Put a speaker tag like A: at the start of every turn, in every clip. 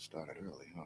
A: Started early, huh?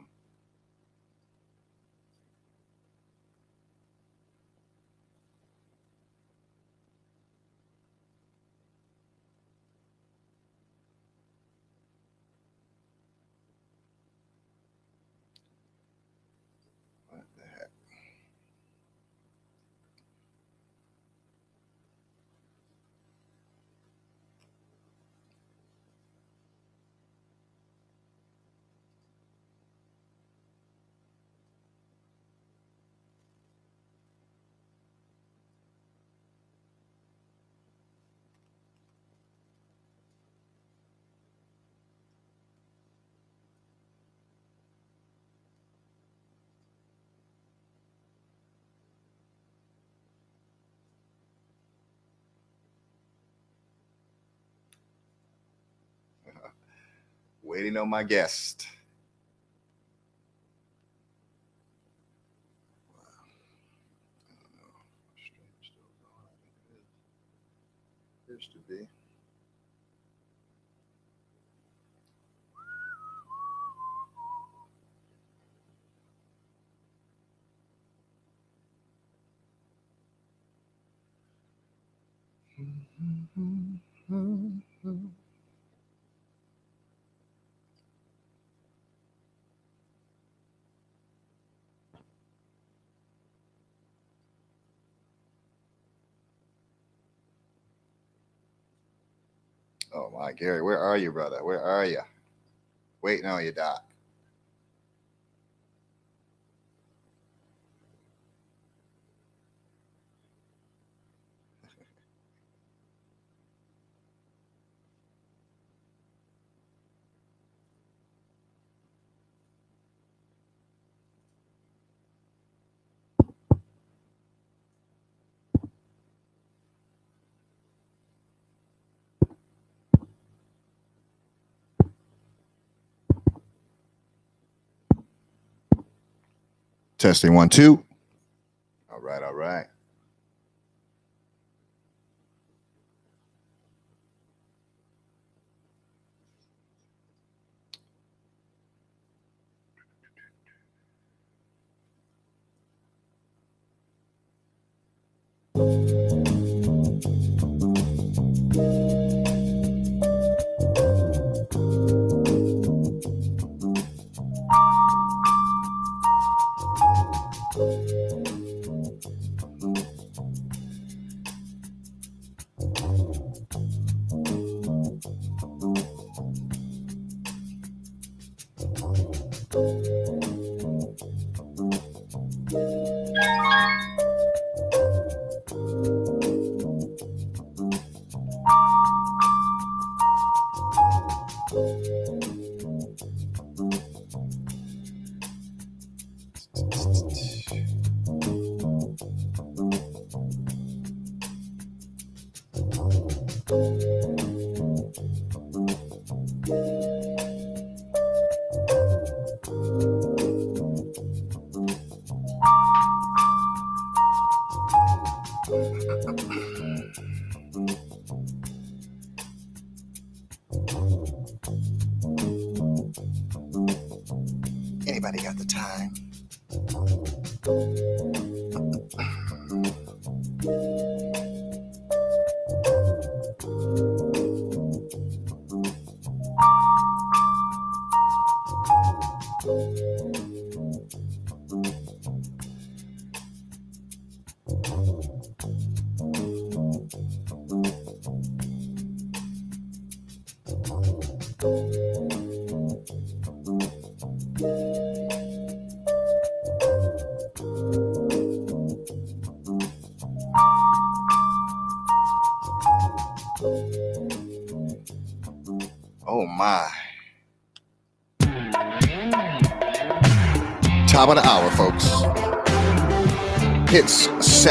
A: Waiting on my guest. Know. Stream still going. I think it is. Appears to be. Oh my Gary, where are you, brother? Where are you? Waiting on you, Doc. Testing one, two. All right, all right.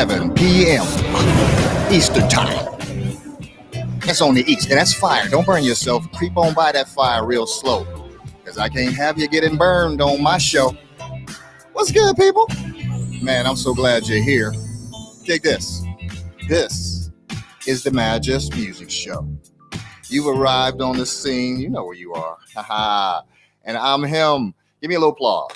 A: 7 p.m. Eastern time. That's on the east, and that's fire. Don't burn yourself. Creep on by that fire real slow. Because I can't have you getting burned on my show. What's good, people? Man, I'm so glad you're here. Take this. This is the Madjef Music Show. You've arrived on the scene. You know where you are. Haha. and I'm him. Give me a little applause.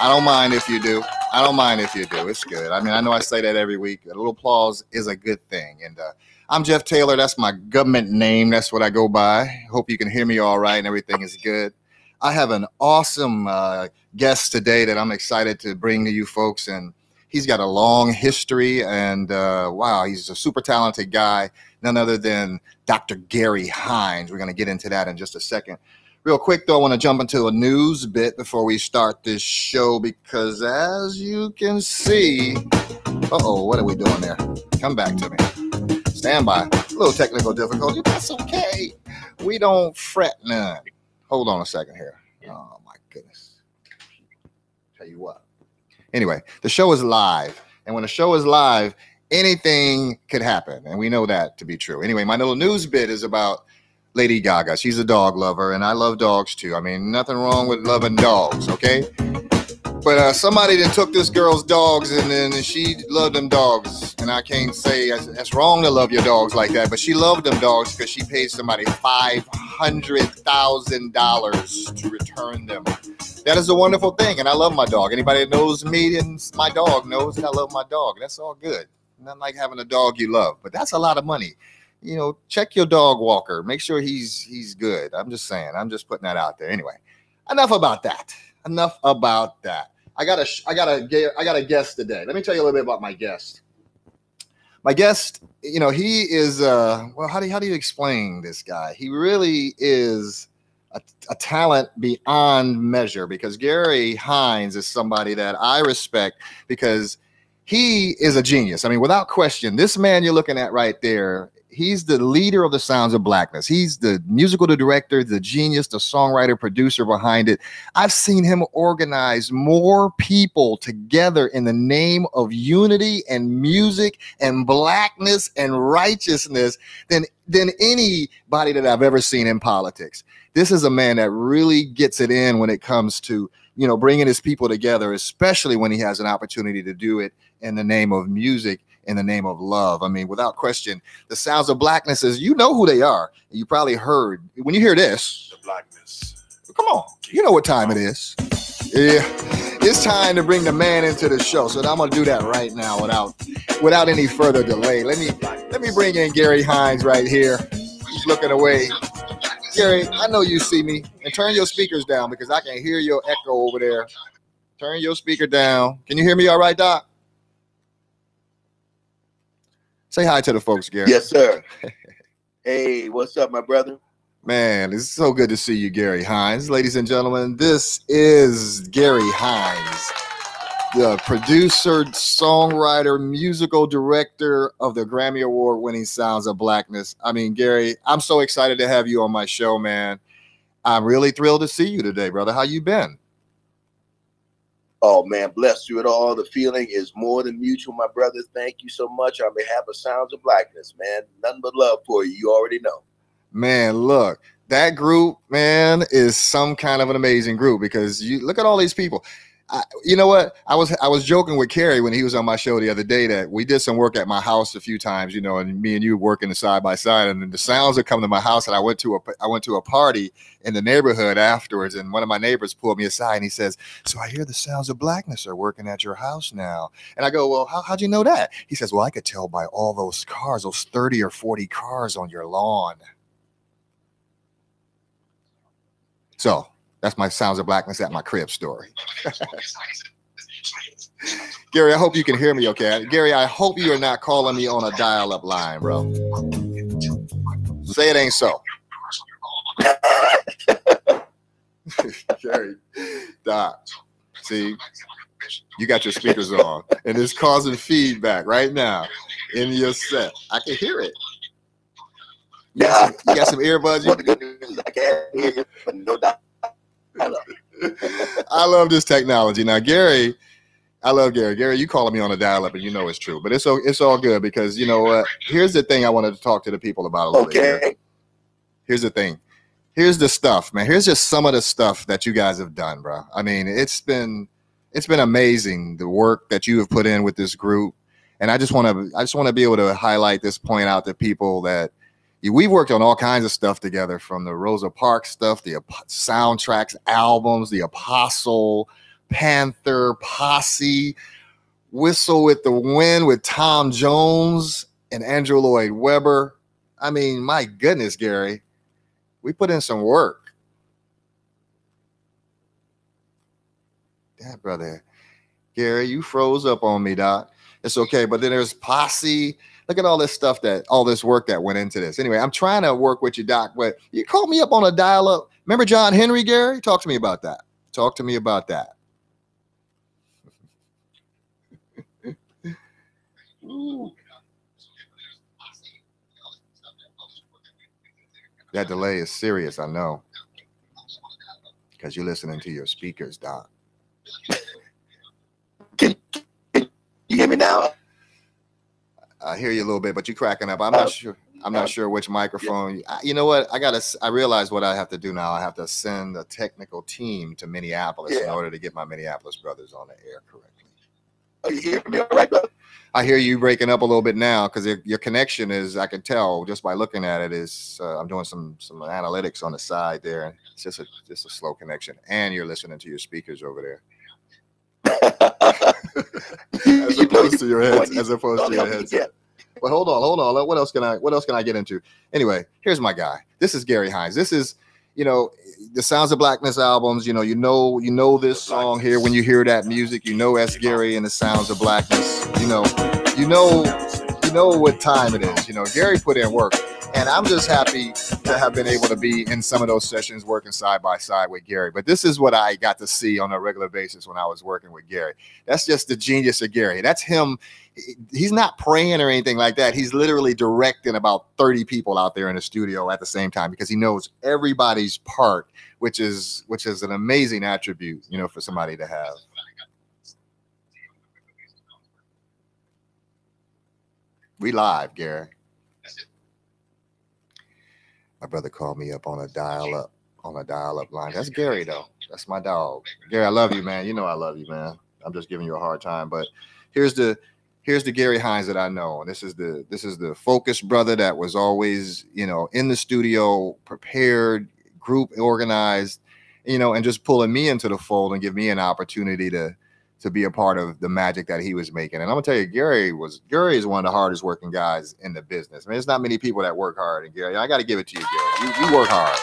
A: I don't mind if you do. I don't mind if you do. It's good. I mean, I know I say that every week. A little applause is a good thing. And uh, I'm Jeff Taylor. That's my government name. That's what I go by. Hope you can hear me all right and everything is good. I have an awesome uh, guest today that I'm excited to bring to you folks. And he's got a long history. And uh, wow, he's a super talented guy. None other than Dr. Gary Hines. We're going to get into that in just a second. Real quick, though, I want to jump into a news bit before we start this show because, as you can see, uh oh, what are we doing there? Come back to me. Stand by. A little technical difficulty. That's okay. We don't fret none. Hold on a second here. Oh, my goodness. Tell you what. Anyway, the show is live. And when a show is live, anything could happen. And we know that to be true. Anyway, my little news bit is about Lady Gaga. She's a dog lover, and I love dogs too. I mean, nothing wrong with loving dogs, okay? But uh, somebody then took this girl's dogs, and then she loved them dogs. And I can't say that's wrong to love your dogs like that, but she loved them dogs because she paid somebody five hundred thousand dollars to return them. That is a wonderful thing, and I love my dog. Anybody that knows me and my dog knows that I love my dog. That's all good. Not like having a dog you love, but that's a lot of money you know, check your dog walker. Make sure he's he's good. I'm just saying. I'm just putting that out there. Anyway, enough about that. Enough about that. I got a I got a I got a guest today. Let me tell you a little bit about my guest. My guest, you know, he is uh well, how do you, how do you explain this guy? He really is a, a talent beyond measure because Gary Hines is somebody that I respect because he is a genius. I mean, without question, this man you're looking at right there he's the leader of the Sounds of Blackness. He's the musical director, the genius, the songwriter, producer behind it. I've seen him organize more people together in the name of unity and music and blackness and righteousness than than anybody that I've ever seen in politics. This is a man that really gets it in when it comes to you know bringing his people together, especially when he has an opportunity to do it in the name of music in the name of love. I mean, without question, the sounds of blackness is you know who they are. You probably heard when you hear this.
B: The blackness.
A: Come on, you know what time it is. Yeah, it's time to bring the man into the show. So I'm gonna do that right now without without any further delay. Let me let me bring in Gary Hines right here. He's looking away. Gary, I know you see me. And turn your speakers down because I can hear your echo over there. Turn your speaker down. Can you hear me all right, Doc? Say hi to the folks, Gary.
B: Yes, sir. hey, what's up, my brother?
A: Man, it's so good to see you, Gary Hines. Ladies and gentlemen, this is Gary Hines, the producer, songwriter, musical director of the Grammy Award winning Sounds of Blackness. I mean, Gary, I'm so excited to have you on my show, man. I'm really thrilled to see you today, brother. How you been?
B: Oh man, bless you at all. The feeling is more than mutual, my brother. Thank you so much on behalf of Sounds of Blackness, man. Nothing but love for you. You already know.
A: Man, look, that group, man, is some kind of an amazing group because you look at all these people. I, you know what? I was I was joking with Kerry when he was on my show the other day that we did some work at my house a few times, you know, and me and you working side by side, and the sounds would come to my house, and I went to a I went to a party in the neighborhood afterwards, and one of my neighbors pulled me aside and he says, "So I hear the sounds of blackness are working at your house now," and I go, "Well, how how'd you know that?" He says, "Well, I could tell by all those cars, those thirty or forty cars on your lawn." So that's my Sounds of Blackness at my crib story. Gary, I hope you can hear me okay. Gary, I hope you are not calling me on a dial up line, bro. Say it ain't so. Gary, Doc, see, you got your speakers on, and it's causing feedback right now in your set. I can hear it. You got some, you got some earbuds.
B: Is I can't hear you, but no doubt
A: I love this technology. Now, Gary, I love Gary. Gary, you calling me on a dial up, and you know it's true. But it's all it's all good because you know what? Here's the thing I wanted to talk to the people about a little
B: okay.
A: bit. Here's the thing. Here's the stuff, man. Here's just some of the stuff that you guys have done, bro. I mean, it's been it's been amazing the work that you have put in with this group, and I just want to I just want to be able to highlight this point out to people that we worked on all kinds of stuff together from the Rosa Parks stuff, the soundtracks, albums, the Apostle, Panther, Posse, Whistle with the Wind with Tom Jones and Andrew Lloyd Webber. I mean, my goodness, Gary, we put in some work. That brother, Gary, you froze up on me, Doc. It's okay. But then there's Posse. Look at all this stuff that all this work that went into this. Anyway, I'm trying to work with you, Doc, but you called me up on a dial up. Remember John Henry, Gary? Talk to me about that. Talk to me about that. That delay is serious, I know. Because you're listening to your speakers, Doc.
B: Can, can you hear me now?
A: I hear you a little bit, but you're cracking up. I'm not uh, sure. I'm not uh, sure which microphone. Yeah. You know what? I gotta. I realize what I have to do now. I have to send a technical team to Minneapolis yeah. in order to get my Minneapolis brothers on the air correctly.
B: Are you hearing me all right, brother?
A: I hear you breaking up a little bit now because your connection is. I can tell just by looking at it. Is uh, I'm doing some some analytics on the side there. It's just a just a slow connection, and you're listening to your speakers over there. as opposed to your heads, as opposed to your heads. But hold on, hold on. What else can I? What else can I get into? Anyway, here's my guy. This is Gary Hines. This is, you know, the Sounds of Blackness albums. You know, you know, you know this song here. When you hear that music, you know S. Gary and the Sounds of Blackness. You know, you know, you know what time it is. You know, Gary put in work. And I'm just happy to have been able to be in some of those sessions working side by side with Gary. But this is what I got to see on a regular basis when I was working with Gary. That's just the genius of Gary. That's him. He's not praying or anything like that. He's literally directing about 30 people out there in the studio at the same time because he knows everybody's part, which is which is an amazing attribute, you know, for somebody to have. We live, Gary. My brother called me up on a dial up on a dial up line. That's Gary though. That's my dog. Gary, I love you, man. You know I love you, man. I'm just giving you a hard time, but here's the here's the Gary Hines that I know. And this is the this is the focused brother that was always, you know, in the studio, prepared, group organized, you know, and just pulling me into the fold and give me an opportunity to to be a part of the magic that he was making. And I'm gonna tell you, Gary was Gary is one of the hardest working guys in the business. I mean, there's not many people that work hard. And Gary, I got to give it to you, Gary. You, you work hard.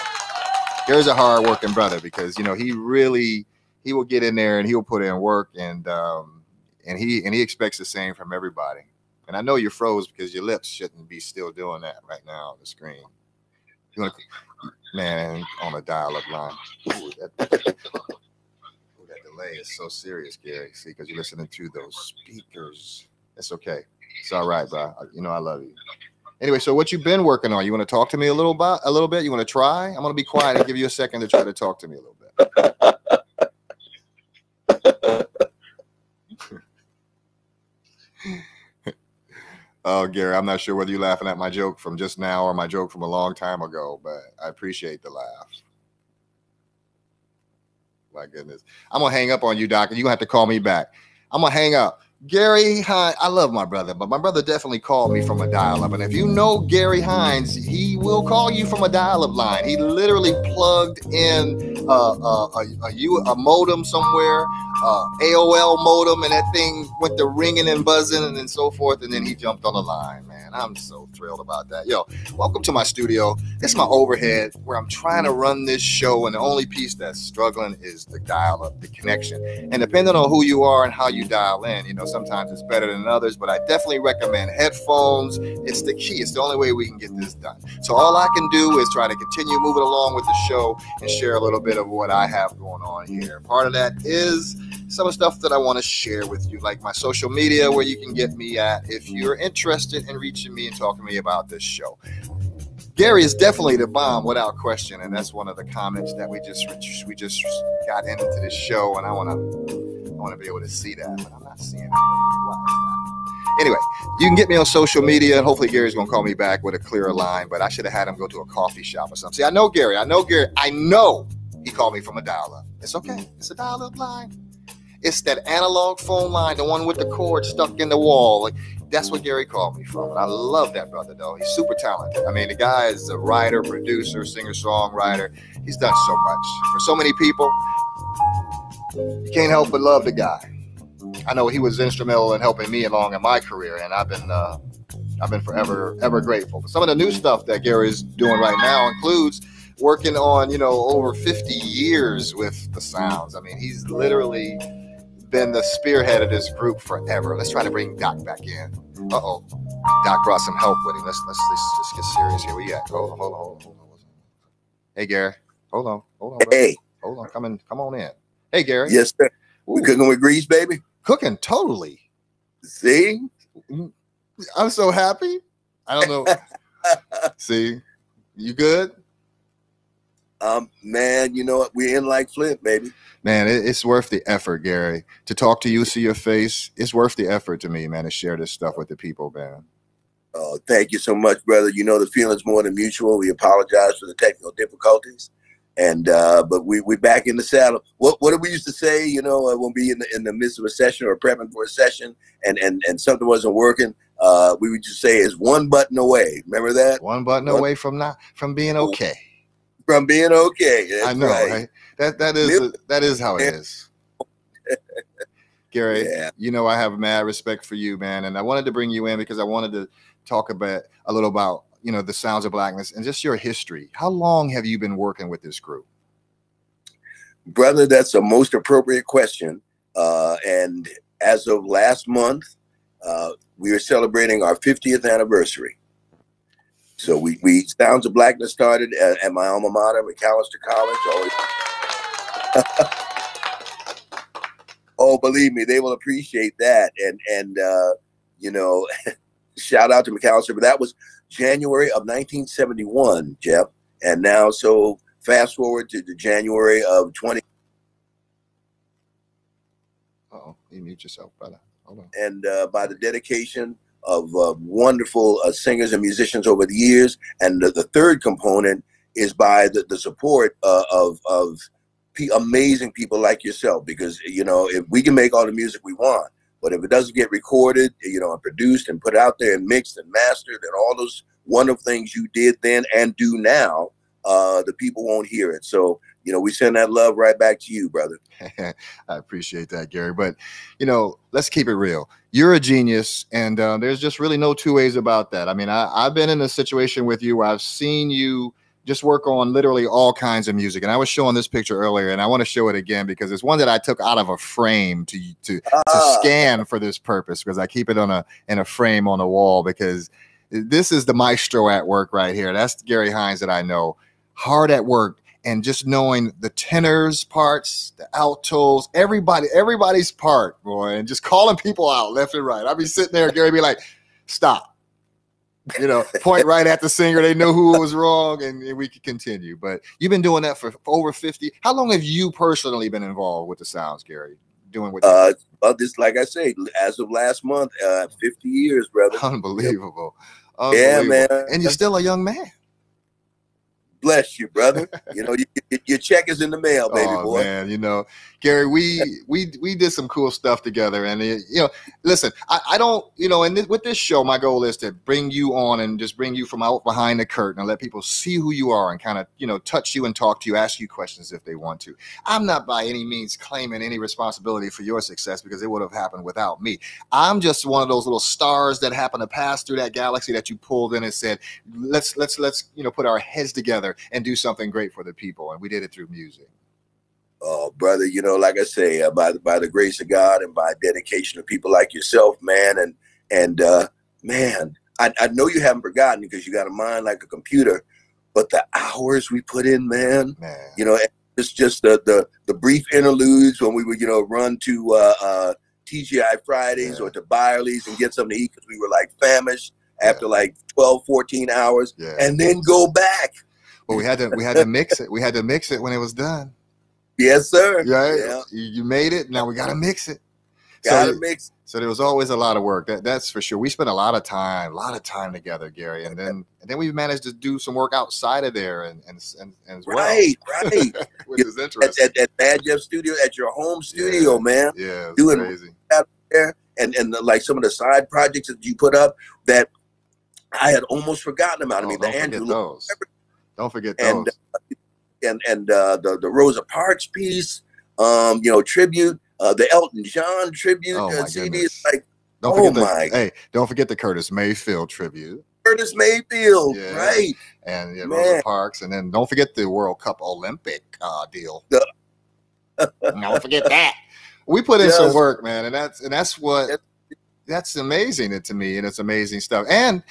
A: Gary's a hard working brother because you know he really he will get in there and he'll put in work and um and he and he expects the same from everybody. And I know you're froze because your lips shouldn't be still doing that right now on the screen. You want to, man, on a dial-up line. Ooh, that, delay is so serious, Gary. See, because you're listening to those speakers. It's okay. It's all right, bro. You know I love you. Anyway, so what you've been working on? You want to talk to me a little about a little bit? You want to try? I'm gonna be quiet and give you a second to try to talk to me a little bit. oh, Gary, I'm not sure whether you're laughing at my joke from just now or my joke from a long time ago, but I appreciate the laugh. My goodness. I'm gonna hang up on you, Doc, and you gonna have to call me back. I'm gonna hang up. Gary Hines, I love my brother, but my brother definitely called me from a dial-up. And if you know Gary Hines, he will call you from a dial-up line. He literally plugged in uh, a, a, a modem somewhere, uh, AOL modem, and that thing went to ringing and buzzing and then so forth. And then he jumped on the line. I'm so thrilled about that. Yo, welcome to my studio. Is my overhead where I'm trying to run this show, and the only piece that's struggling is the dial-up, the connection. And depending on who you are and how you dial in, you know Sometimes it's better than others, but I definitely recommend headphones. It's the key. It's the only way we can get this done. So all I can do is try to continue moving along with the show and share a little bit of what I have going on here. Part of that is some of the stuff that I want to share with you, like my social media, where you can get me at if you're interested in reaching me and talking to me about this show. Gary is definitely the bomb without question, and that's one of the comments that we just we just got into this show, and I want to I want to be able to see that, but I'm not seeing it. Anyway, you can get me on social media, and hopefully Gary's gonna call me back with a clearer line. But I should have had him go to a coffee shop or something. See, I know Gary. I know Gary. I know he called me from a dial-up. It's okay. It's a dial-up line. It's that analog phone line, the one with the cord stuck in the wall. Like that's what Gary called me from. And I love that brother though. He's super talented. I mean, the guy is a writer, producer, singer, songwriter. He's done so much for so many people. You can't help but love the guy. I know he was instrumental in helping me along in my career, and I've been uh, I've been forever ever grateful. But some of the new stuff that Gary is doing right now includes working on you know over 50 years with the sounds. I mean, he's literally been the spearhead of this group forever. Let's try to bring Doc back in. Uh oh, Doc brought some help with him. Let's let's let's just get serious here. We at? Hold on, hold on, hold on, hold on. Hey Gary, hold on, hold on. Brother.
B: Hey,
A: hold on, come in, come on in. Hey Gary.
B: Yes, sir. We cooking with grease, baby.
A: Cooking totally.
B: See,
A: I'm so happy. I don't know. See, you good?
B: Um, man, you know what? We're in like Flint, baby.
A: Man, it's worth the effort, Gary. To talk to you, see your face, it's worth the effort to me, man, to share this stuff with the people, man.
B: Oh, thank you so much, brother. You know the feeling's more than mutual. We apologize for the technical difficulties, and uh, but we we back in the saddle. What what did we used to say? You know, uh, when we in the in the midst of a session or prepping for a session, and and and something wasn't working, uh, we would just say it's one button away. Remember that?
A: One button one, away from not from being okay.
B: From being okay. That's
A: I know,
B: right?
A: right? That that is that is how it is. Gary, yeah. you know I have mad respect for you, man, and I wanted to bring you in because I wanted to talk about a little about you know the sounds of blackness and just your history. How long have you been working with this group,
B: brother? That's a most appropriate question. Uh, and as of last month, uh, we are celebrating our 50th anniversary. So we, we Sounds of Blackness started at, at my alma mater, Macalester College. Always. oh, believe me, they will appreciate that. And and uh, you know, shout out to Macalester. But that was January of 1971, Jeff. And now, so fast forward to the January of 20.
A: oh, you mute yourself, brother. Hold on.
B: And uh, by the dedication of uh, wonderful uh, singers and musicians over the years. And the, the third component is by the, the support uh, of, of amazing people like yourself. Because, you know, if we can make all the music we want, but if it doesn't get recorded, you know, and produced and put out there and mixed and mastered and all those wonderful things you did then and do now, uh, the people won't hear it. So, you know, we send that love right back to you, brother.
A: I appreciate that, Gary. But, you know, let's keep it real. You're a genius, and uh, there's just really no two ways about that. I mean, I, I've been in a situation with you where I've seen you just work on literally all kinds of music. And I was showing this picture earlier, and I want to show it again because it's one that I took out of a frame to to, to ah. scan for this purpose because I keep it on a in a frame on the wall because this is the maestro at work right here. That's Gary Hines that I know, hard at work, and just knowing the tenors parts, the altos, everybody, everybody's part, boy, and just calling people out left and right. I'd be sitting there, Gary, be like, "Stop." You know, point right at the singer. They know who was wrong, and, and we could continue. But you've been doing that for, for over fifty. How long have you personally been involved with the sounds, Gary? Doing what?
B: Uh, well, this, like I say, as of last month, uh, fifty years, brother.
A: Unbelievable. Unbelievable. Yeah, man. And you're still a young man
B: bless you, brother. You know, you, your check is in the mail, baby oh, boy.
A: Man, you know, Gary, we we we did some cool stuff together, and it, you know, listen, I, I don't, you know, and this, with this show, my goal is to bring you on and just bring you from out behind the curtain and let people see who you are and kind of, you know, touch you and talk to you, ask you questions if they want to. I'm not by any means claiming any responsibility for your success because it would have happened without me. I'm just one of those little stars that happen to pass through that galaxy that you pulled in and said, let's let's let's you know put our heads together and do something great for the people, and we did it through music.
B: Oh, brother, you know, like I say, uh, by by the grace of God and by dedication of people like yourself, man, and and uh, man, I, I know you haven't forgotten because you got a mind like a computer, but the hours we put in, man, man. you know, it's just the the the brief interludes when we would you know run to uh, uh, TGI Fridays yeah. or to Byerly's and get something to eat because we were like famished yeah. after like 12, 14 hours, yeah. and then go back.
A: Well, we had to we had to mix it. We had to mix it when it was done.
B: Yes, sir.
A: Right? Yeah. You, made it. Now we got to mix it.
B: Gotta mix.
A: So there was always a lot of work. That that's for sure. We spent a lot of time, a lot of time together, Gary, and then and then we managed to do some work outside of there, and and and, and as well.
B: Right, right.
A: which is interesting.
B: At, at, at Madjef Studio, at your home studio,
A: Yeah.
B: man.
A: yeah,
B: doing-
A: crazy.
B: There and and the, like some of the side projects that you put up that I had almost forgotten about. I
A: Oh,
B: mean, the Andrew
A: those. Don't forget
B: And,
A: those.
B: and and uh, the the Rosa Parks piece, um, you know, tribute, uh, the Elton John tribute
A: Oh,
B: uh,
A: my
B: CD.
A: goodness.
B: It's like
A: Don't
B: oh
A: forget the hey, don't forget the Curtis Mayfield tribute
B: Curtis Mayfield,
A: Yeah.
B: right?
A: and yeah, Rosa Parks, and then don't forget the World Cup Olympic uh, deal. Don't forget that. We put in some work, man, and that's and that's what that's amazing to me, and it's amazing stuff. And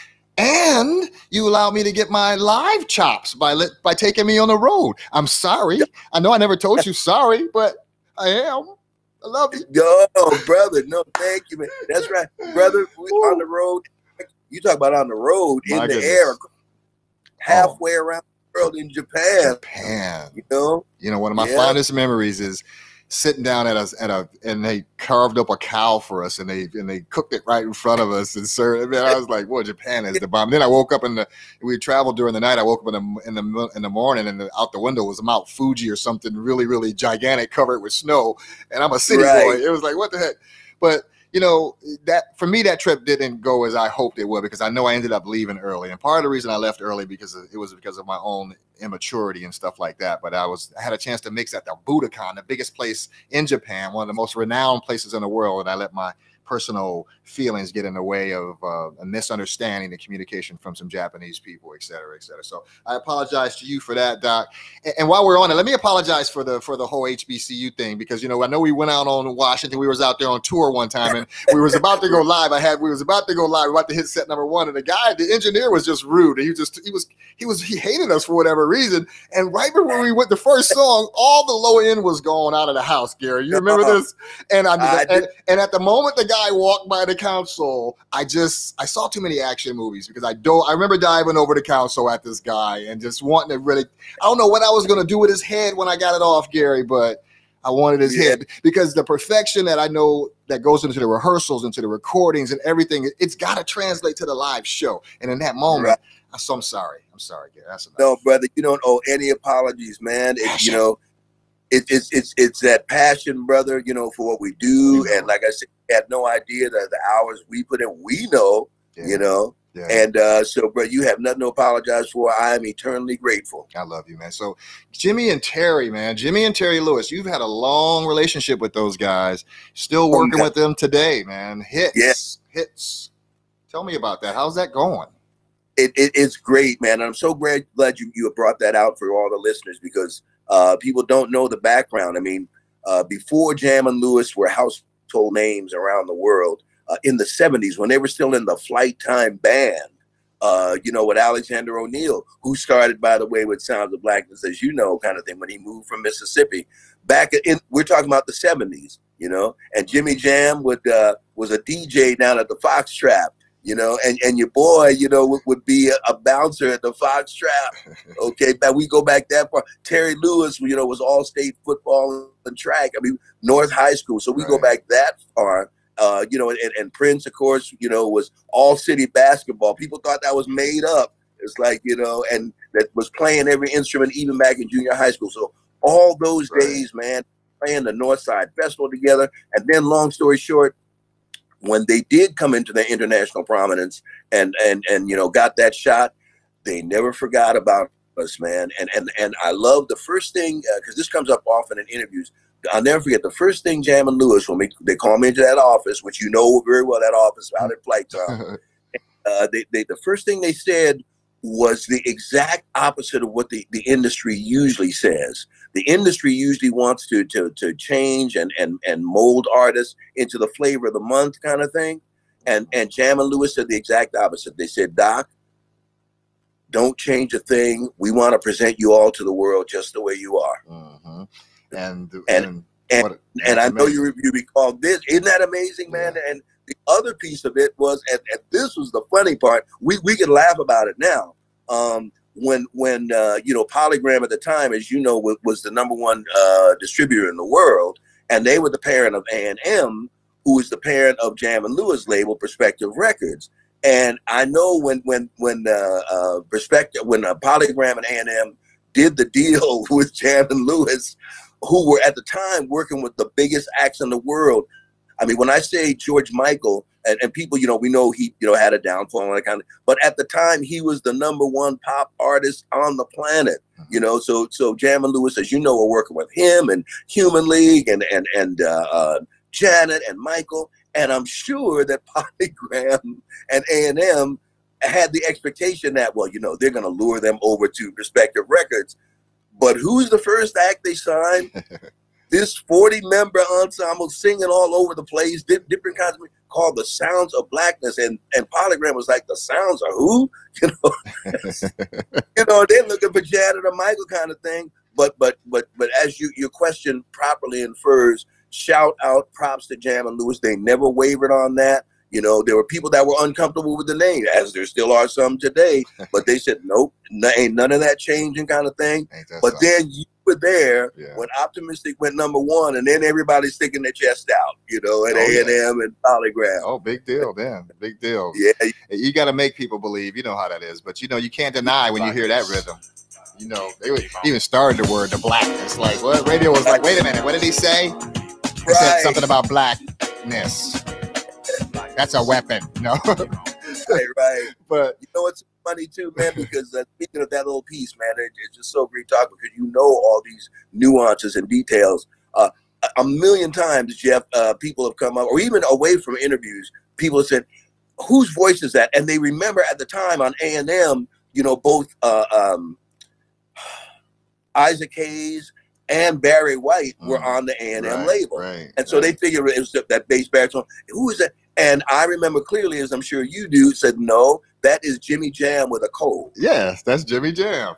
A: and you allow me to get my live chops by let, by taking me on the road. I'm sorry. I know I never told you sorry, but I am. I love you.
B: Yo, brother, no, thank you, man. That's right, brother. We on the road. You talk about on the road in
A: My
B: the air, halfway oh. around the world in Japan.
A: Japan.
B: You know,
A: You know, one of my
B: Yeah.
A: fondest memories is sitting down at a at a and they carved up a cow for us and they and they cooked it right in front of us and served. I mean, I was like, "Boy, Japan is the bomb." Then I woke up in the we traveled during the night. I woke up in the in the in the morning and the, out the window was Mount Fuji or something really really gigantic covered with snow. And I'm a city
B: Right.
A: boy. It was like, what the heck? But you know that for me that trip didn't go as I hoped it would because I know I ended up leaving early. And part of the reason I left early because of, it was because of my own immaturity and stuff like that. But I was I had a chance to mix at the Budokan, the biggest place in Japan, one of the most renowned places in the world, and I let my personal feelings get in the way of uh, a misunderstanding the communication from some Japanese people, et cetera, et cetera. So I apologize to you for that, Doc. And, and while we're on it, let me apologize for the for the whole HBCU thing because you know I know we went out on Washington. We was out there on tour one time, and we was about to go live. I had we was about to go live, we were about to hit set number one, and the guy, the engineer, was just rude. He just he was he was he hated us for whatever reason. And right before we went the first song, all the low end was gone out of the house. Gary, you remember this? And I,
B: I
A: and, and at the moment the guy walked by the console, I just I saw too many action movies because I don't. I remember diving over the console at this guy and just wanting to really. I don't know what I was gonna do with his head when I got it off, Gary, but. I wanted his
B: Yeah.
A: head because the perfection that I know that goes into the rehearsals, into the recordings, and everything, it's got to translate to the live show. And in that moment,
B: Right.
A: I so I'm sorry. I'm sorry, Gary. That's enough.
B: no, brother, you don't owe any apologies, man. It, you know, it, it's it's it's that passion, brother. You know, for what we do, and like I said, had no idea that the hours we put in. We know,
A: Yeah,
B: you know,
A: yeah.
B: and uh, so, bro, you have nothing to apologize for. I am eternally grateful.
A: I love you, man. So Jimmy and Terry, man, Jimmy and Terry Lewis, you've had a long relationship with those guys. Still working
B: yeah.
A: with them today, man. Hits,
B: Yes.
A: hits. Tell me about that. How's that going?
B: it, it, it's great, man. I'm so glad glad you, you have brought that out for all the listeners because uh, people don't know the background. I mean, uh, before Jam and Lewis were household names around the world uh, in the 70s when they were still in the Flyte Tyme Band, uh, you know, with Alexander O'Neal, who started, by the way, with Sounds of Blackness, as you know, kind of thing, when he moved from Mississippi. Back in, we're talking about the 70s, you know, and Jimmy Jam would uh, was a DJ down at the Fox Trap you know, and, and your boy, you know, would, would be a, a bouncer at the Fox Trap. Okay, but we go back that far. Terry Lewis, you know, was all state football and track. I mean, North High School. So we go back that far. Uh, you know, and, and Prince, of course, you know, was all city basketball. People thought that was made up. It's like, you know, and that was playing every instrument even back in junior high school. So all those
A: Right.
B: days, man, playing the North Side Festival together. And then long story short, when they did come into their international prominence and and and you know got that shot, they never forgot about us, man. And and and I love the first thing because this comes up often in interviews. I'll never forget the first thing Jam and Lewis when we, they call me into that office, which you know very well that office out at Flyte Tyme. uh, they, they the first thing they said was the exact opposite of what the, the industry usually says. The industry usually wants to to to change and and and mold artists into the flavor of the month kind of thing. And and Jam and Lewis said the exact opposite. They said, Doc, don't change a thing. We want to present you all to the world just the way you are.
A: Mhm. And
B: And-
A: and,
B: and-
A: what-
B: And I know
A: amazing.
B: you, you recall this. Isn't that amazing, man? And the other piece of it was, and, and this was the funny part. We we can laugh about it now. Um, when when uh, you know Polygram at the time, as you know, was, was the number one uh, distributor in the world, and they were the parent of A and M, who is the parent of Jam and Lewis label, Perspective Records. And I know when when when uh, uh, Perspective when uh, Polygram and A&M did the deal with Jam and Lewis, who were at the time working with the biggest acts in the world. I mean, when I say George Michael, and, and people, you know, we know he, you know, had a downfall and that kind of, but at the time he was the number one pop artist on the planet, you know. So, so Jam and Lewis, as you know, were working with him and Human League and and and uh, uh, Janet and Michael, and I'm sure that Polygram and A and M had the expectation that, well, you know, they're going to lure them over to Perspective Records. But who's the first act they signed? this 40 member ensemble singing all over the place, different kinds of called the Sounds of Blackness, and and Polygram was like the Sounds of who, you know, you know, they're looking for Janet or Michael kind of thing. But but but but as you your question properly infers, shout out props to Jam and Lewis. They never wavered on that. You know, there were people that were uncomfortable with the name, as there still are some today. But they said, nope, ain't none of that changing kind of thing. But then you were there yeah. when Optimistic went number one, and then everybody's sticking their chest out, you know, at oh, A and M and Polygram.
A: Oh, big deal, man, big deal.
B: yeah,
A: you got to make people believe. You know how that is, but you know you can't deny when you hear that rhythm. You know, they even started the word the blackness. Like what radio was like, wait a minute, what did he say? He right. said something about blackness. That's a weapon. No.
B: right, right. But you know what's funny too, man? Because uh, speaking of that little piece, man, it, it's just so great talking because you know all these nuances and details. Uh, a million times, Jeff, uh, people have come up, or even away from interviews, people have said, "Whose voice is that?" And they remember at the time on A and M, you know, both uh, um, Isaac Hayes and Barry White were mm, on the A and M label,
A: right,
B: and so
A: right.
B: they figured it was that bass baritone. Who is that? And I remember clearly, as I'm sure you do, said, no, that is Jimmy Jam with a cold.
A: Yes, that's Jimmy Jam.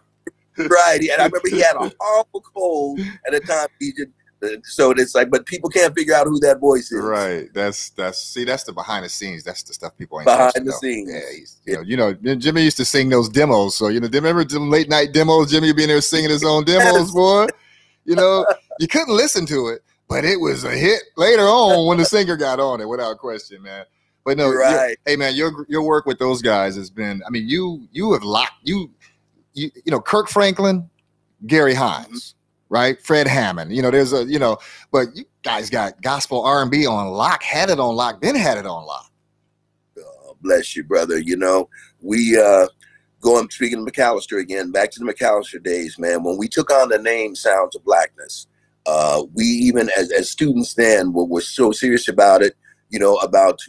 B: right. And I remember he had a horrible cold at the time. He did, uh, so it's like, but people can't figure out who that voice is.
A: Right. That's that's see, that's the behind the scenes. That's the stuff people ain't
B: behind the scenes.
A: Yeah, you, know, you know, Jimmy used to sing those demos. So you know, remember the late night demos? Jimmy being there singing his own demos, boy. You know, you couldn't listen to it, but it was a hit later on when the singer got on it, without question, man. But no,
B: right.
A: hey man, your your work with those guys has been. I mean, you you have locked you you you know Kirk Franklin, Gary Hines, mm-hmm. right? Fred Hammond. You know, there's a you know, but you guys got gospel R and B on lock, had it on lock, then had it on lock.
B: Oh, bless you, brother. You know, we uh going speaking of Macalester again, back to the Macalester days, man. When we took on the name Sounds of Blackness, uh, we even as, as students then were, were so serious about it, you know, about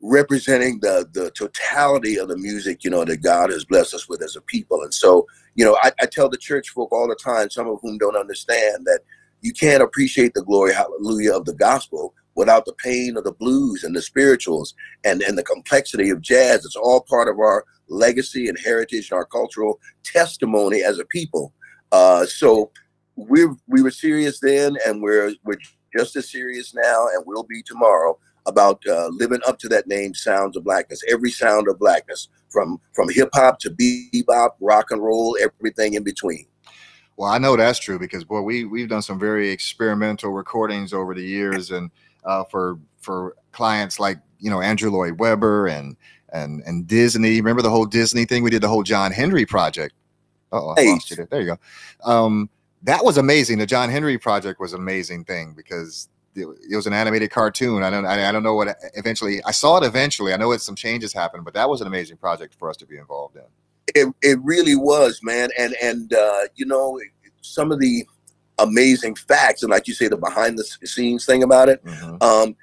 B: representing the the totality of the music, you know, that God has blessed us with as a people. And so, you know, I, I tell the church folk all the time, some of whom don't understand that you can't appreciate the glory, hallelujah, of the gospel without the pain of the blues and the spirituals and, and the complexity of jazz. It's all part of our legacy and heritage and our cultural testimony as a people. Uh, so we we were serious then, and we're we're just as serious now, and we'll be tomorrow about uh, living up to that name, Sounds of Blackness. Every sound of blackness, from from hip hop to bebop, rock and roll, everything in between.
A: Well, I know that's true because boy, we we've done some very experimental recordings over the years, and uh, for for clients like you know Andrew Lloyd Webber and and and Disney. Remember the whole Disney thing? We did the whole John Henry project. Oh, hey. there you go. Um, that was amazing. The John Henry project was an amazing thing because it, it, was an animated cartoon. I don't I, I, don't know what eventually I saw it eventually. I know it's some changes happened, but that was an amazing project for us to be involved in.
B: It it really was, man. And and uh, you know some of the amazing facts and like you say the behind the scenes thing about it. Mm-hmm. Um,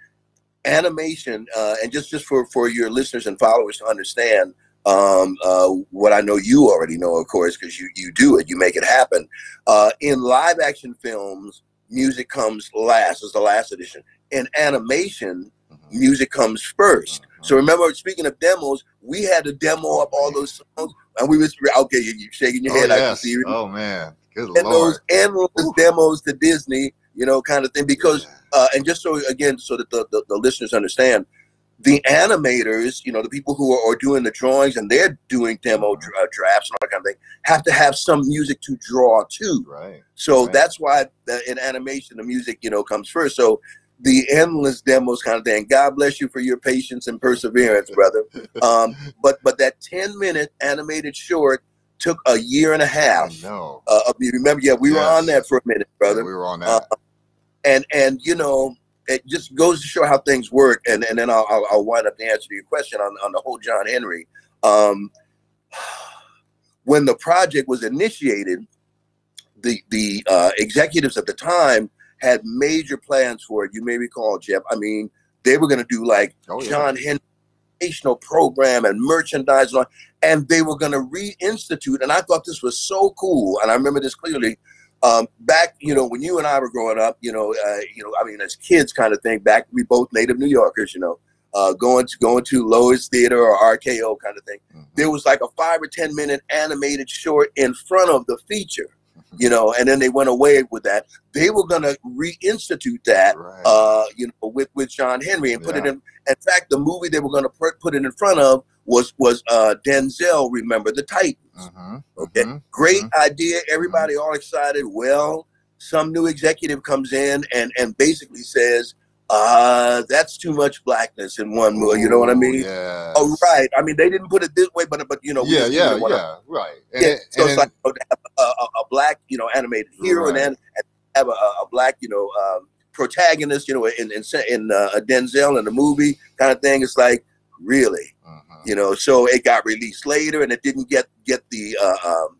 B: animation uh, and just just for for your listeners and followers to understand um, uh, what I know you already know, of course, because you you do it, you make it happen. Uh, in live action films, music comes last, is the last edition. In animation, mm-hmm. music comes 1st mm-hmm. So remember, speaking of demos, we had to demo up all those songs, and we was okay. You, you shaking your
A: oh,
B: head.
A: Yes. I can see. Oh man, good
B: and
A: lord.
B: those endless Ooh. demos to Disney, you know, kind of thing. Because uh, and just so again, so that the, the, the listeners understand, the animators, you know, the people who are, are doing the drawings and they're doing demo uh, drafts and all that kind of thing, have to have some music to draw to.
A: Right.
B: So
A: right.
B: that's why the, in animation the music, you know, comes first. So the endless demos kind of thing. God bless you for your patience and perseverance, brother. Um, but but that 10 minute animated short took a year and a half.
A: No.
B: Uh, remember? Yeah, we
A: Yes.
B: were on that for a minute, brother.
A: Yeah, we were on that.
B: Uh, and and you know, it just goes to show how things work. And and then I'll I'll, I'll wind up the answer to your question on on the whole John Henry. Um, when the project was initiated, the the uh, executives at the time had major plans for it. You may recall, Jeff. I mean, they were going to do like
A: oh, yeah.
B: John Henry educational program and merchandise and, and they were going to reinstitute. And I thought this was so cool. And I remember this clearly. Um, back, you know, when you and I were growing up, you know, uh, you know, I mean, as kids, kind of thing. Back, we both native New Yorkers, you know, uh, going to going to Loews Theater or RKO kind of thing.
A: Mhm.
B: There was like a five or ten minute animated short in front of the feature, you know, and then they went away with that. They were going to reinstitute that
A: Right.
B: uh, you know, with with John Henry and put it in. In fact, the movie they were going to put, put it in front of was was uh, Denzel. Remember the Titans?
A: Mhm,
B: Okay,
A: mhm.
B: great idea. Everybody all excited. Well, some new executive comes in and and basically says, uh, "That's too much blackness in one movie." You know what I mean?
A: Yeah.
B: Oh, right. I mean, they didn't put it this way, but but you know,
A: yeah, yeah, yeah, right. And
B: yeah. So
A: and
B: it's like you know, to have a, a, a black, you know, animated hero, and
A: Right.
B: then have a, a black, you know, um, protagonist, you know, in in, in uh, a Denzel in the movie kind of thing. It's like really,
A: Mhm.
B: you know. So it got released later, and it didn't get get the uh, um,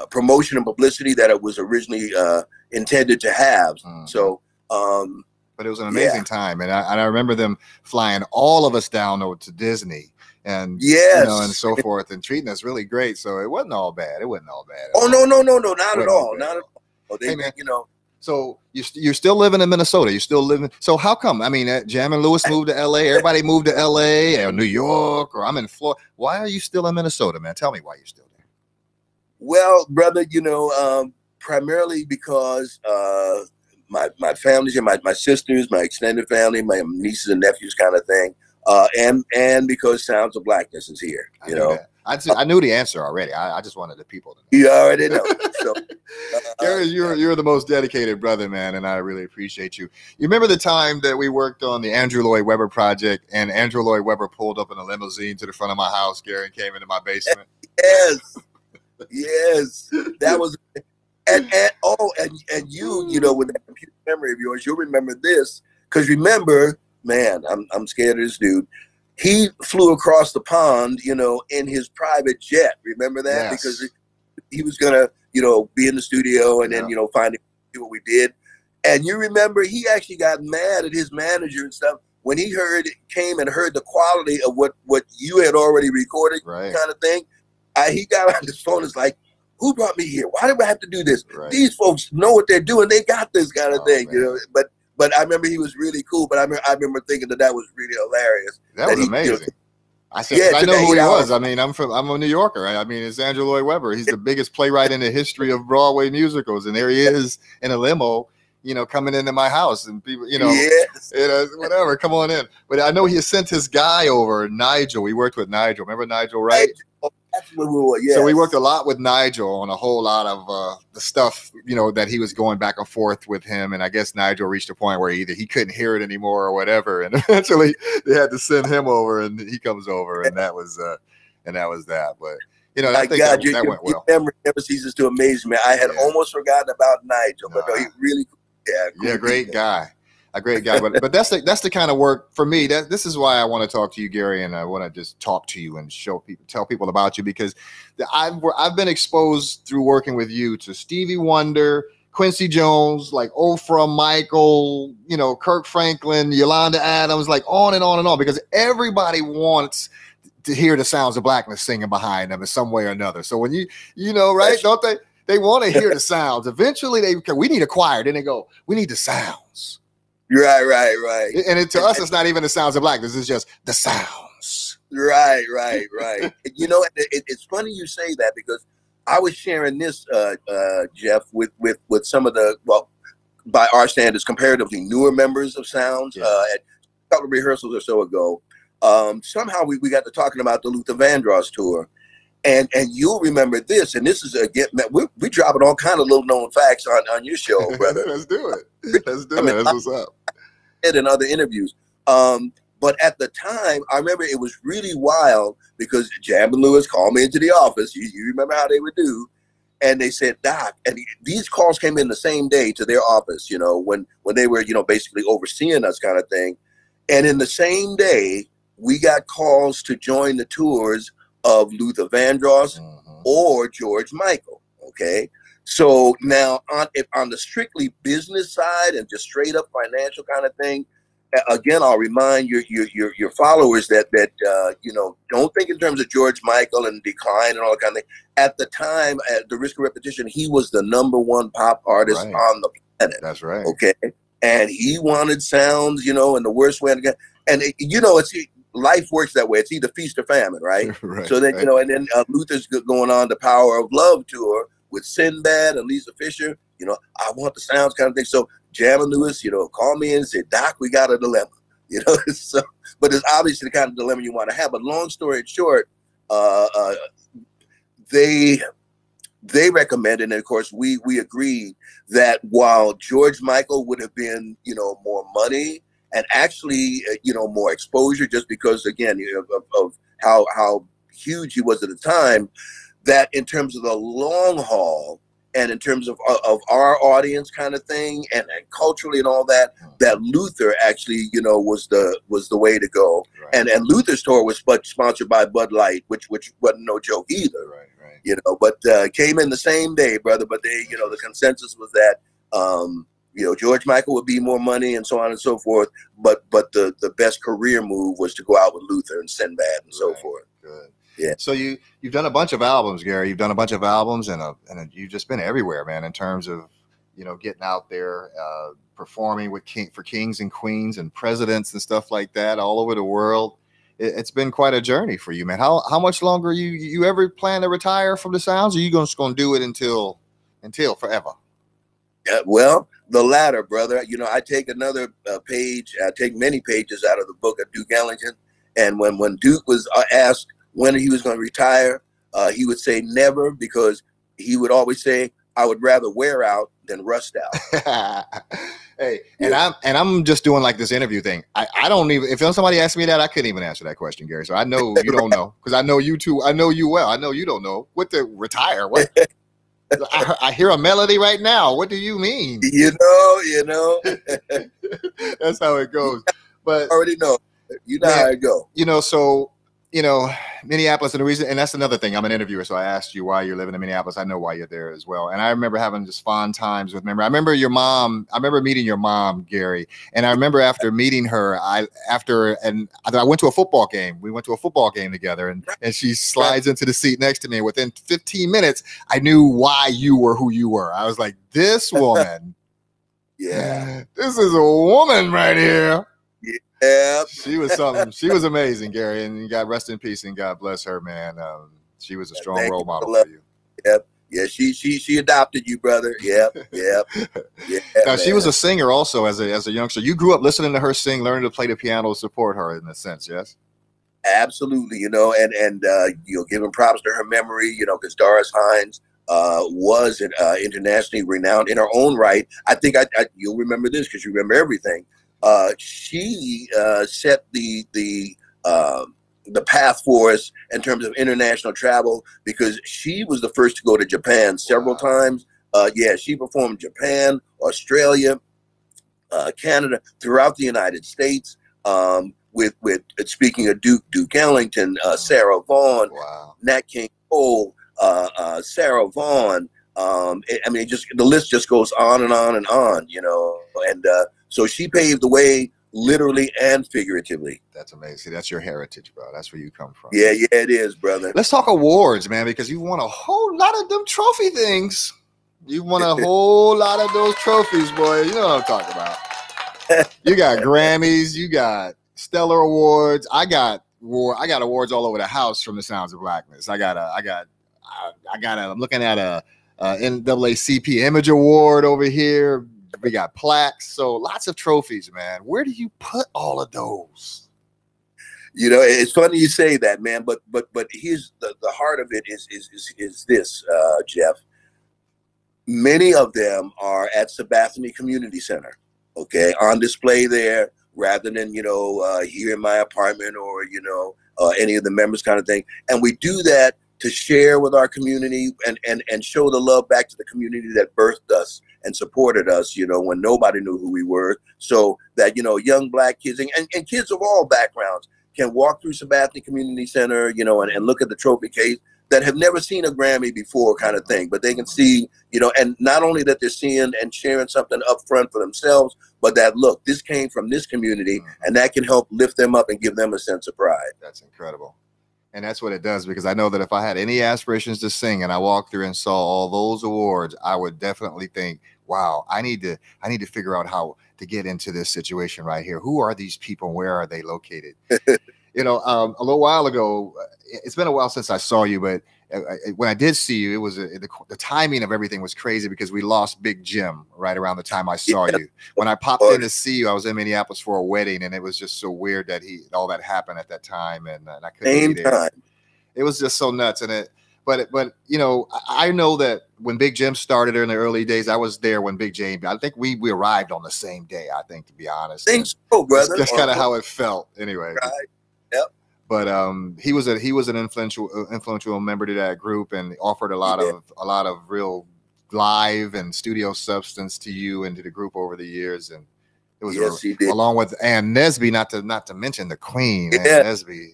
B: uh, promotion and publicity that it was originally uh, intended to have.
A: Mhm.
B: So. Um,
A: but it was an
B: Yeah.
A: amazing time, and I, and I remember them flying all of us down over to Disney, and
B: yes.
A: you know, and so forth, and treating us really great. So it wasn't all bad. It wasn't all bad.
B: oh
A: all.
B: no no no no not at all
A: bad
B: not
A: at
B: all. Oh, they,
A: Hey, man.
B: you know.
A: So you st- you're still living in Minnesota. You're still living. So how come? I mean, uh, Jam and Lewis moved to L.A. Everybody moved to L.A. or New York, or I'm in Florida. Why are you still in Minnesota, man? Tell me why you're still there.
B: Well, brother, you know, um, primarily because uh, my my family, my my sisters, my extended family, my nieces and nephews, kind of thing, uh, and and because Sounds of Blackness is here. You know,
A: that. I, just, I knew the answer already. I, I just wanted the people to know.
B: you already know. So,
A: Gary, you're you're the most dedicated brother, man, and I really appreciate you. You remember the time that we worked on the Andrew Lloyd Webber project, and Andrew Lloyd Webber pulled up in a limousine to the front of my house, Gary, and came into my basement.
B: yes, yes, that was. And, and oh, and and you, you know, with that computer memory of yours, you'll remember this because remember, man, I'm I'm scared of this dude. He flew across the pond, you know, in his private jet. Remember that
A: Yes.
B: because he, he was gonna, you know, be in the studio and then
A: Yeah.
B: you know find do what we did. And you remember he actually got mad at his manager and stuff when he heard it came and heard the quality of what what you had already recorded
A: Right,
B: kind of thing. I, he got on his phone. It's like, who brought me here? Why do I have to do this?
A: right.
B: These folks know what they're doing. They got this kind of
A: Oh,
B: thing, you know. But but I remember he was really cool. But I remember, I remember thinking that that was really hilarious.
A: That
B: that
A: was
B: he- you know,
A: amazing. I said,
B: Yeah,
A: I know who he was. I mean, I'm from, I'm a New Yorker. I I mean, it's Andrew Lloyd Webber. He's the biggest playwright in the history of Broadway musicals, and there he is in a limo, you know, coming into my house, and people, you know,
B: yes,
A: you know, whatever, come on in. But I know he sent his guy over, Nigel. We worked with Nigel. Remember Nigel, right?
B: That's we were.
A: So we worked a lot with Nigel on a whole lot of uh, the stuff, you know, that he was going back and forth with him. And I guess Nigel reached a point where either he couldn't hear it anymore or whatever. And eventually they had to send him over and he comes over and that was uh and that was that. But you know, I think
B: God,
A: that,
B: your,
A: that
B: your,
A: went well.
B: memory never ceases to amaze me. I had
A: Yeah.
B: almost forgotten about Nigel, but no, he really, yeah,
A: Yeah, great guy. A great guy. But but that's the that's the kind of work for me. That this is why I want to talk to you, Gary, and I want to just talk to you and show people tell people about you because I've I've been exposed through working with you to Stevie Wonder, Quincy Jones, like Oprah, Michael, you know, Kirk Franklin, Yolanda Adams, like on and on and on, because everybody wants to hear the sounds of blackness singing behind them in some way or another. So when you you know, right? Don't they they want to hear the sounds. Eventually they we need a choir. Then they go, we need the sounds.
B: Right, right, right,
A: And it, to us, it's not even the sounds of blackness. It's just the sounds.
B: right, right, right. you know, it, it- it's funny you say that because I was sharing this, uh, uh, Jeff, with with with some of the well, by our standards, comparatively newer members of Sounds
A: Yeah.
B: uh, at a couple of rehearsals or so ago. Um, somehow we, we got to talking about the Luther Vandross tour, and and you'll remember this. And this is again, man, we we dropping all kind of little known facts on on your show, brother.
A: Let's do it. Let's do
B: I mean,
A: it. That's what's up.
B: said in other interviews. Um, but at the time, I remember it was really wild because Jam and Lewis called me into the office. You, you remember how they would do, and they said, "Doc," and these calls came in the same day to their office. You know, when when they were you know basically overseeing us, kind of thing. And in the same day, we got calls to join the tours of Luther Vandross mm-hmm. or George Michael. Okay, so now on if on the strictly business side and just straight up financial kind of thing, again, I'll remind your your your, your followers that that uh, you know don't think in terms of George Michael and decline and all that kind of thing. At the time, at the risk of repetition, he was the number one pop artist right. on the planet.
A: That's right.
B: Okay, and he wanted sounds, you know, in the worst way. And it, you know, it's life works that way. It's either feast or famine, right? right so then right. you know, and then uh, Luther's going on the Power of Love tour with Sinbad and Lisa Fischer. You know, I want the sounds kind of thing. So Jam Lewis, you know, call me and say, Doc, we got a dilemma. You know, so but it's obviously the kind of dilemma you want to have. But long story short, uh, uh, they they recommended, and of course we we agreed that while George Michael would have been, you know, more money and actually, uh, you know, more exposure, just because again of, of, of how how huge he was at the time, that in terms of the long haul, and in terms of, of our audience kind of thing and, and culturally and all that that luther actually you know was the was the way to go right. and and luther's tour was but sponsored by bud light which which wasn't no joke either right, right. you know but uh, came in the same day brother but they you know the consensus was that um you know george michael would be more money and so on and so forth but but the the best career move was to go out with luther and sinbad and so forth
A: good yeah. So you you've done a bunch of albums, Gary. You've done a bunch of albums, and a, and a, you've just been everywhere, man. In terms of you know getting out there, uh, performing with king for kings and queens and presidents and stuff like that all over the world. It, has been quite a journey for you, man. How how much longer you you ever plan to retire from the sounds? Or are you just going to do it until until forever?
B: Yeah, well, the latter, brother. You know, I take another uh, page. I take many pages out of the book of Duke Ellington. And when when Duke was uh, asked when he was going to retire. Uh, he would say never because he would always say, "I would rather wear out than rust
A: out." hey, yeah. and I'm and I'm just doing like this interview thing. I, I don't even if somebody asked me that, I couldn't even answer that question, Gary. So I know you don't know because I know you too. I know you well. I know you don't know what to retire. What I, I, hear a melody right now. What do you mean?
B: You know, you know.
A: That's how it goes. But
B: I already know. You know man, how it go.
A: You know, so you know, Minneapolis, and the reason, and that's another thing. I'm an interviewer, so I asked you why you're living in Minneapolis. I know why you're there as well. And I remember having just fond times with. Remember, I remember your mom. I remember meeting your mom, Gary, and I remember after meeting her, I after and I went to a football game. We went to a football game together, and and she slides into the seat next to me. Within 15 minutes, I knew why you were who you were. I was like, this woman.
B: yeah,
A: this is a woman right here.
B: Yeah,
A: she was something. she was amazing, Gary, and you got rest in peace and God bless her, man. Um, she was a strong Thank role model for, for you.
B: Yep. Yeah, she she she adopted you, brother. Yep, yep.
A: Yeah, now she was a singer also as a as a youngster. You grew up listening to her sing, learning to play the piano, support her in a sense, yes.
B: Absolutely, you know, and and uh, you know, giving props to her memory, you know, because Doris Hines uh, was uh, internationally renowned in her own right. I think I, I you'll remember this because you remember everything uh, she uh, set the the uh, the path for us in terms of international travel because she was the first to go to Japan several wow. times. Uh, yeah, she performed Japan, Australia, uh, Canada, throughout the United States. Um, with with uh, speaking of Duke Duke Ellington, Sarah Vaughan, wow. Nat King Cole, Sarah Vaughan. Um, it, I mean, just the list just goes on and on and on, you know. And uh, so she paved the way literally and figuratively.
A: That's amazing. That's your heritage, bro. That's where you come from.
B: Yeah, yeah, it is, brother.
A: Let's talk awards, man, because you won a whole lot of them trophy things. You won a whole lot of those trophies, boy. You know what I'm talking about. you got Grammys, you got Stellar Awards. I got war. I got awards all over the house from the Sounds of Blackness. I got a. I got. I, I got a. I'm looking at a, a NAACP Image Award over here we got plaques, so lots of trophies, man. Where do you put all of those?
B: You know, it's funny you say that, man. But but but here's the, the heart of it is is is, is this, uh, Jeff. Many of them are at Sabathani Community Center. okay, on display there rather than you know uh, here in my apartment or you know uh, any of the members kind of thing. And we do that to share with our community and and and show the love back to the community that birthed us and supported us, you know, when nobody knew who we were. So that, you know, young black kids and, and, and kids of all backgrounds can walk through Sabathani Community Center, you know, and, and look at the trophy case that have never seen a Grammy before kind of thing. But they can see, you know, and not only that they're seeing and sharing something up front for themselves, but that look, this came from this community
A: Mhm.
B: and that can help lift them up and give them a sense of pride.
A: That's incredible. And that's what it does because I know that if I had any aspirations to sing and I walked through and saw all those awards, I would definitely think, wow, I need to I need to figure out how to get into this situation right here. Who are these people? Where are they located? you know, um, a little while ago, uh, it's been a while since I saw you, but uh, when I did see you, it was uh the, the timing of everything was crazy because we lost Big Jim right around the time I saw
B: Yeah.
A: you. When I popped in to see you, I was in Minneapolis for a wedding, and it was just so weird that he all that happened at that time, and, and I couldn't
B: Same time.
A: It was just so nuts, and it. But but you know, I, I know that when Big Jim started in the early days, I was there when Big Jim. I think we we arrived on the same day. I think to be honest,
B: Think so,
A: that's,
B: brother.
A: that's kind of how it felt, anyway
B: Right. Yep.
A: But um he was a he was an influential uh, influential member to that group and offered a lot
B: Yeah.
A: of a lot of real live and studio substance to you and to the group over the years. And it was
B: Yes,
A: a, along with Ann Nesby not to not to mention the queen Ann Nesby.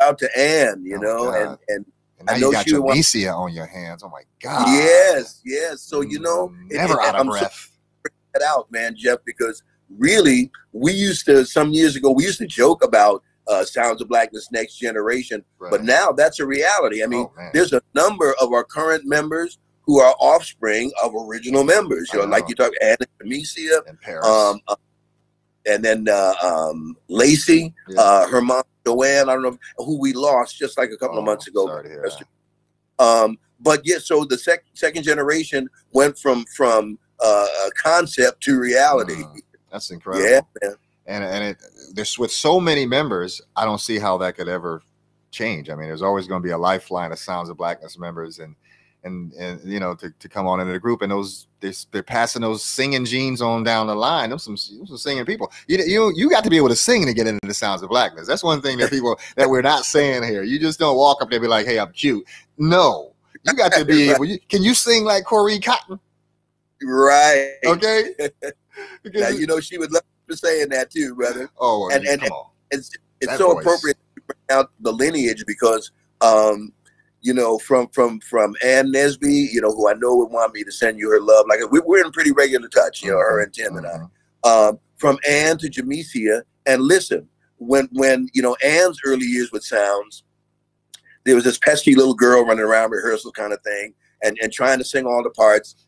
B: Out to Ann, you
A: Oh,
B: know, and and
A: and now
B: I
A: you
B: know
A: got
B: she was-
A: Jamecia on your hands. Oh my god.
B: Yes, yes. So you know, it-
A: never
B: it-
A: out of
B: I'm so
A: breath.
B: That out, man, Jeff, because really, we used to some years ago we used to joke about uh, Sounds of Blackness Next Generation, but now that's a reality. I mean,
A: Oh,
B: there's a number of our current members who are offspring of original members. You
A: I
B: know, like you talk Anna
A: in Paris
B: um, uh, and then uh, um, Lacey,
A: Yeah.
B: uh, her mom Joanne. I don't know who we lost just like a couple of
A: Oh,
B: months ago.
A: sorry to hear.
B: Um, but yeah, so the sec- second generation went from from uh, concept to reality.
A: Mm, that's incredible
B: Yeah, man.
A: And and it there's with so many members i don't see how that could ever change. I mean there's always going to be a lifeline of sounds of blackness members and and and you know to, to come on into the group and those they're, they're passing those singing genes on down the line. Them some, some singing people. You, you you got to be able to sing to get into the sounds of blackness. That's one thing that people that we're not saying here. You just don't walk up there and be like hey i'm cute. No. You got to be able you, can you sing like corey cotton?
B: Right.
A: okay?
B: Now you know she would love for saying that too, brother.
A: oh
B: and-
A: and,
B: and- It's it's
A: That
B: so
A: voice.
B: appropriate to bring out the lineage because um, you know, from from from Ann Nesby, you know, who I know would want me to send you her love. Like we, we're in pretty regular touch, you know, her and Tim and I.
A: Mhm.
B: um, from Ann to Jamecia. And listen, when when you know Ann's early years with Sounds, there was this pesky little girl running around rehearsal kind of thing, and and trying to sing all the parts.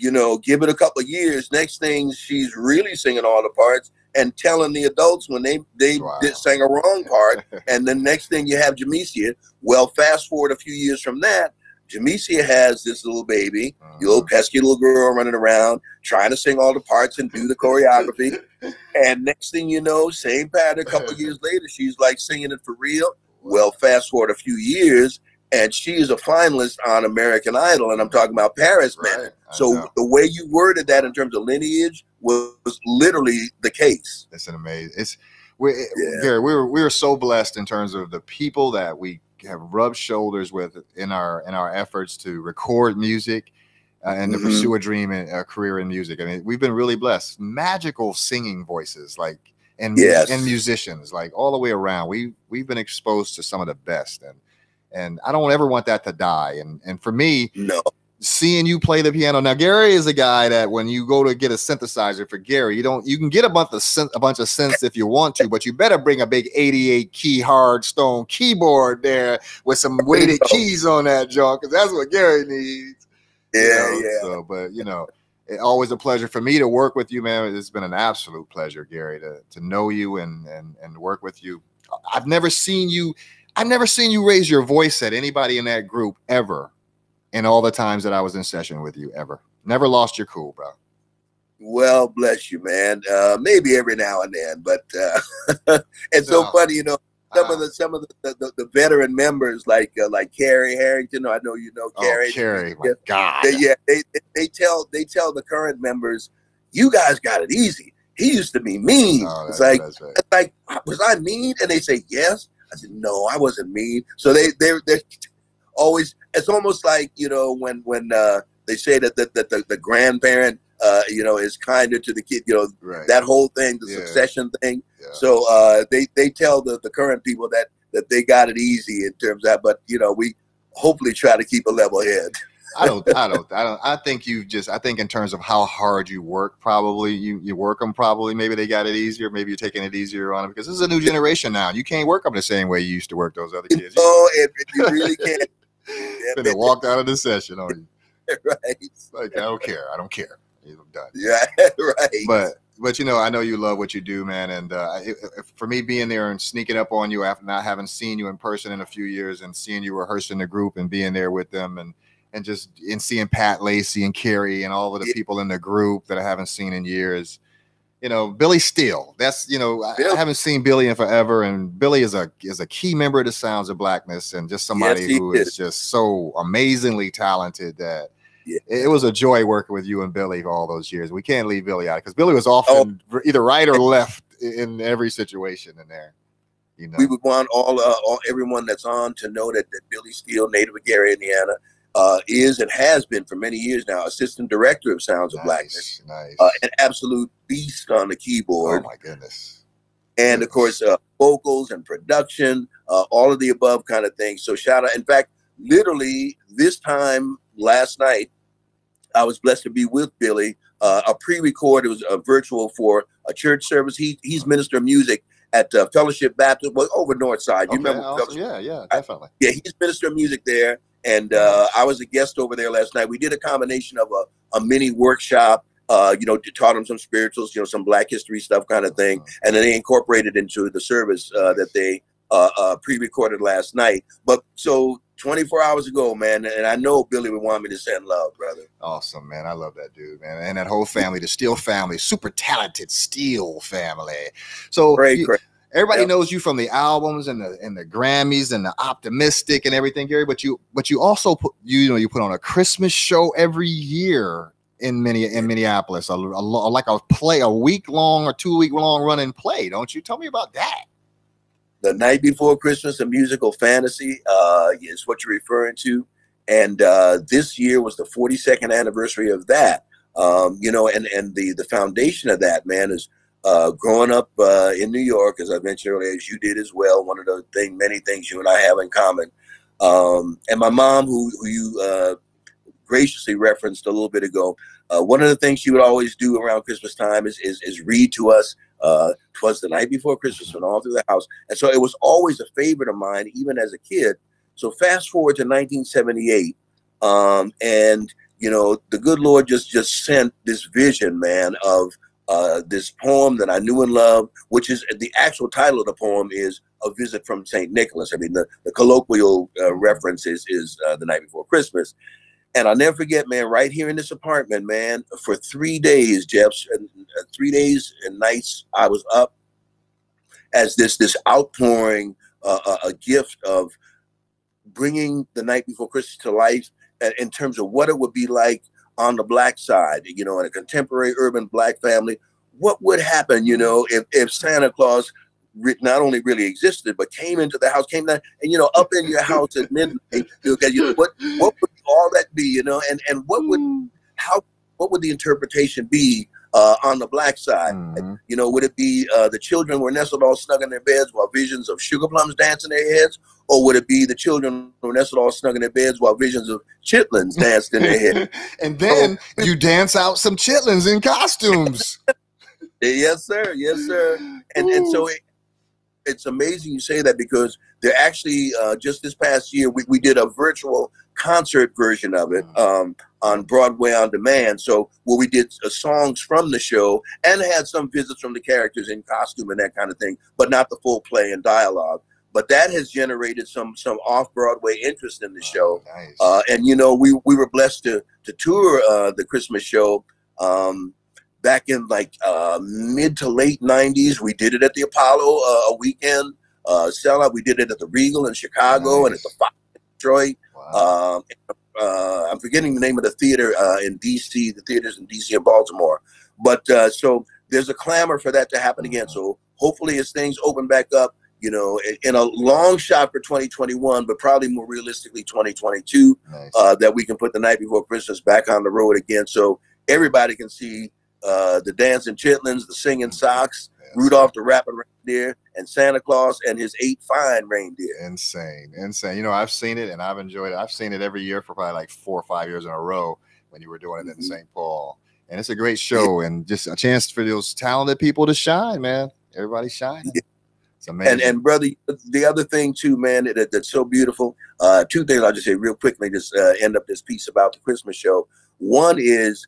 B: You know, give it a couple of years. Next thing, she's really singing all the parts and telling the adults when they they
A: Wow.
B: did sang a wrong part. and then next thing you have Jamecia. Well, fast forward a few years from that, Jamecia has this little baby,
A: Mhm.
B: the little pesky little girl running around trying to sing all the parts and do the choreography. and next thing you know, same pattern. A couple years later, she's like singing it for real. Well, fast forward a few years, and she is a finalist on American Idol, and I'm talking about Paris, man.
A: Right. I
B: So
A: know.
B: the way you worded that in terms of lineage was, was literally the case.
A: it's an amazing. It's we
B: Yeah.
A: Gary. We were we were so blessed in terms of the people that we have rubbed shoulders with in our in our efforts to record music uh, and to
B: Mhm.
A: pursue a dream and a career in music. I mean, we've been really blessed. Magical singing voices, like and
B: Yes.
A: and musicians, like all the way around. We we've been exposed to some of the best, and and I don't ever want that to die. And and for me,
B: No,
A: seeing you play the piano. Now, Gary is a guy that when you go to get a synthesizer for Gary, you don't you can get a bunch of synth, a bunch of synths if you want to, but you better bring a big 88 key hard stone keyboard there with some weighted keys on that junk, because that's what Gary needs. you
B: yeah,
A: know?
B: yeah.
A: So, but you know, it, always a pleasure for me to work with you, man. It's been an absolute pleasure, Gary, to to know you and and and work with you. I've never seen you. I've never seen you raise your voice at anybody in that group ever. In all the times that I was in session with you, ever. Never lost your cool, bro.
B: Well, bless you, man. Uh, maybe every now and then, but uh, it's so funny, you know. Some
A: Ah,
B: of the some of the, the, the veteran members, like uh, like Carrie Harrington, I know you know
A: oh,
B: Carrie.
A: Carrie, my
B: Yeah.
A: God.
B: They, yeah, they, they tell they tell the current members, you guys got it easy. He used to be mean.
A: Oh,
B: it's like,
A: right.
B: it's like, was I mean? And they say yes. I said no, I wasn't mean. So they they they're always. It's almost like you know when when uh, they say that that, that the, the grandparent uh, you know is kinder to the kid. You know
A: right.
B: that whole thing, the
A: Yeah.
B: succession thing.
A: yeah.
B: So uh, they they tell the, the current people that that they got it easy in terms of that, but you know we hopefully try to keep a level head.
A: I don't, I don't, I don't. I think you just. I think in terms of how hard you work, probably you you work them. Probably maybe they got it easier. Maybe you're taking it easier on them because this is a new generation now. You can't work them the same way you used to work those other kids.
B: Oh, if, if you really can't,
A: finna walked out of the session on you.
B: right?
A: Like I don't care. I don't care. I'm done.
B: Yeah, right.
A: But but you know, I know you love what you do, man. And uh, it, it- for me, being there and sneaking up on you after not having seen you in person in a few years, and seeing you rehearsing the group and being there with them, and and just and seeing Pat Lacey and Carrie and all of the people in the group that I haven't seen in years. You know, Billy Steele. That's you know, I, I haven't seen Billy in forever, and Billy is a is a key member of the Sounds of Blackness, and just somebody
B: he
A: who is
B: is.
A: just so amazingly talented that
B: Yeah.
A: it, was a joy working with you and Billy for all those years. We can't leave Billy out because Billy was often r- either right or left in every situation in there. You know,
B: we would want all, uh, all everyone that's on to know that, that Billy Steele, native of Gary, Indiana, uh, is and has been for many years now assistant director of Sounds of Blackness,
A: nice, nice.
B: uh, an absolute beast on the keyboard.
A: oh my goodness,
B: and of course uh, vocals and production, uh, all of the above kind of things. So shout out! In fact, literally this time last night, I was blessed to be with Billy. Uh, a pre-record, it was a virtual for a church service. He he's minister of music at uh, Fellowship Baptist, well, over North Side. You
A: Okay,
B: remember
A: awesome. Yeah, yeah, definitely.
B: Yeah, he's minister of music there, and uh, I was a guest over there last night. We did a combination of a, a mini workshop. Uh, you know, taught them some spirituals, you know, some Black history stuff, kind of thing, and then they incorporated into the service uh, that they uh, uh, pre-recorded last night. But so 24 hours ago, man, and I know Billy would want me to send love, brother.
A: Awesome, man. I love that dude, man. And that whole family, the Steele family, super talented Steele family. So
B: Great,
A: you-
B: great.
A: Everybody
B: Yep.
A: knows you from the albums and the and the Grammys and the optimistic and everything, Gary. But you but you also put you know you put on a Christmas show every year in many in Minneapolis, a, a like a play, a week long or two week long running play. Don't you? Tell me about that.
B: the night before Christmas, a musical fantasy uh, is what you're referring to, and uh, this year was the 42nd anniversary of that. Um, you know, and and the the foundation of that man is uh, growing up uh, in New York, as I mentioned earlier, as you did as well. One of the thing, many things you and I have in common. Um, and my mom, who, who you uh, graciously referenced a little bit ago, uh, one of the things she would always do around Christmas time is is, is read to us. Uh, Twas the night before Christmas, and all through the house, and so it was always a favorite of mine, even as a kid. So fast forward to 1978, um, and you know the good Lord just just sent this vision, man, of uh, this poem that I knew and loved, which is the actual title of the poem is "A Visit from Saint Nicholas." I mean, the, the colloquial uh, reference is is uh, the night before Christmas. And I'll never forget, man, right here in this apartment, man, for three days, Jeff, uh, three days and nights, I was up as this this outpouring, uh, a, a gift of bringing the night before Christmas to life uh, in terms of what it would be like on the black side, you know, in a contemporary urban black family. What would happen, you know, if, if Santa Claus not only really existed, but came into the house, came down, and you know, up in your house at midnight. You you know, what what would all that be, you know, and and what would hmm. how what would the interpretation be uh, on the black side?
A: Mhm.
B: You know, would it be uh, the children were nestled all snug in their beds while visions of sugar plums dance in their heads? Or would it be the children were nestled all snug in their beds while visions of chitlins danced in their head?
A: and then you dance out some chitlins in costumes.
B: yes, sir. Yes, sir. And, and so it, it's amazing you say that because they're actually, uh, just this past year, we, we did a virtual concert version of it um, on Broadway on demand. So where we did uh, songs from the show and had some visits from the characters in costume and that kind of thing, but not the full play and dialogue. But that has generated some some off Broadway interest in the show.
A: Nice.
B: Uh, and you know, we we were blessed to to tour uh, the Christmas show um, back in like uh, mid to late '90s. We did it at the Apollo uh, a weekend uh, sellout. We did it at the Regal in Chicago and at the Fox Detroit.
A: wow.
B: Um, uh, I'm forgetting the name of the theater uh, in DC. The theaters in DC and Baltimore. but uh, so there's a clamor for that to happen again.
A: Mhm.
B: So hopefully, as things open back up, you know, in, a long shot for 2021, but probably more realistically 2022,
A: Nice.
B: uh, that we can put the night before Christmas back on the road again, so everybody can see uh, the dancing chitlins, the singing socks,
A: Yes.
B: Rudolph the rapping reindeer, and Santa Claus and his eight fine reindeer.
A: insane insane you know i've seen it and i've enjoyed it i've seen it every year for probably like four or five years in a row when you were doing it in
B: Mhm.
A: st paul and it's a great show and just a chance for those talented people to shine man everybody shining it's amazing
B: And and brother, the other thing too, man, that, that's so beautiful. Uh, two things I'll just say real quickly. Just uh, end up this piece about the Christmas show. One is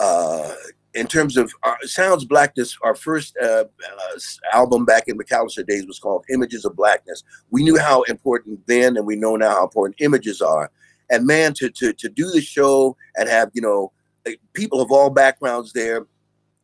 B: uh, in terms of our, Sounds Blackness. Our first uh, uh, album back in Macalester days was called Images of Blackness. We knew how important then, and we know now how important images are. And man, to to to do the show and have you know like, people of all backgrounds there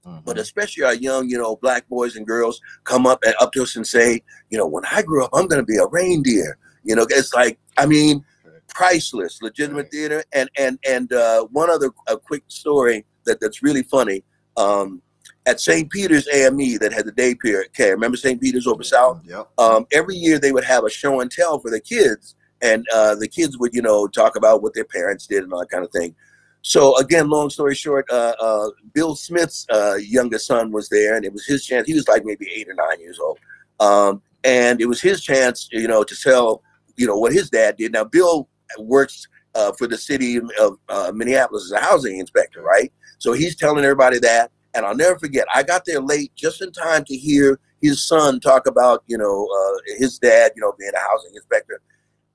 A: Mhm.
B: but especially our young, you know, black boys and girls come up and up to us and say, you know, when I grow up, I'm going to be a reindeer. You know, it's like, I mean, priceless, legitimate
A: Right.
B: theater. And and and uh, one other a quick story that that's really funny. Um, at St. Peter's AME that had the day period care. Remember St. Peter's over south?
A: yep
B: um, every year they would have a show and tell for the kids, and uh, the kids would, you know, talk about what their parents did and all that kind of thing. So again, long story short, uh, uh, Bill Smith's uh, youngest son was there, and it was his chance. He was like maybe eight or nine years old, um, and it was his chance, you know, to tell, you know, what his dad did. Now Bill works uh, for the city of uh, Minneapolis as a housing inspector, right? So he's telling everybody that, and I'll never forget. I got there late, just in time to hear his son talk about, you know, uh, his dad, you know, being a housing inspector.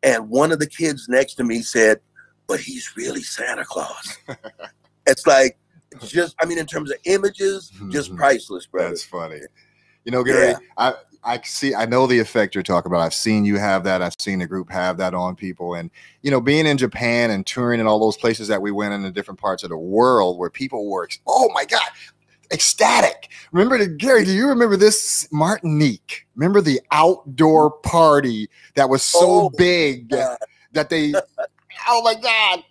B: And one of the kids next to me said, "But he's really Santa Claus." it's like, just, I mean, in terms of images, just
A: Mhm.
B: priceless, brother.
A: That's funny. You know, Gary,
B: Yeah.
A: I I see I know the effect you're talking about. I've seen you have that. I've seen the group have that on people. And you know, being in Japan and touring and all those places that we went in the different parts of the world where people were oh my God, ecstatic. Remember the Gary, do you remember this Martinique? Remember the outdoor party that was so
B: Oh,
A: big
B: God.
A: that they oh my God.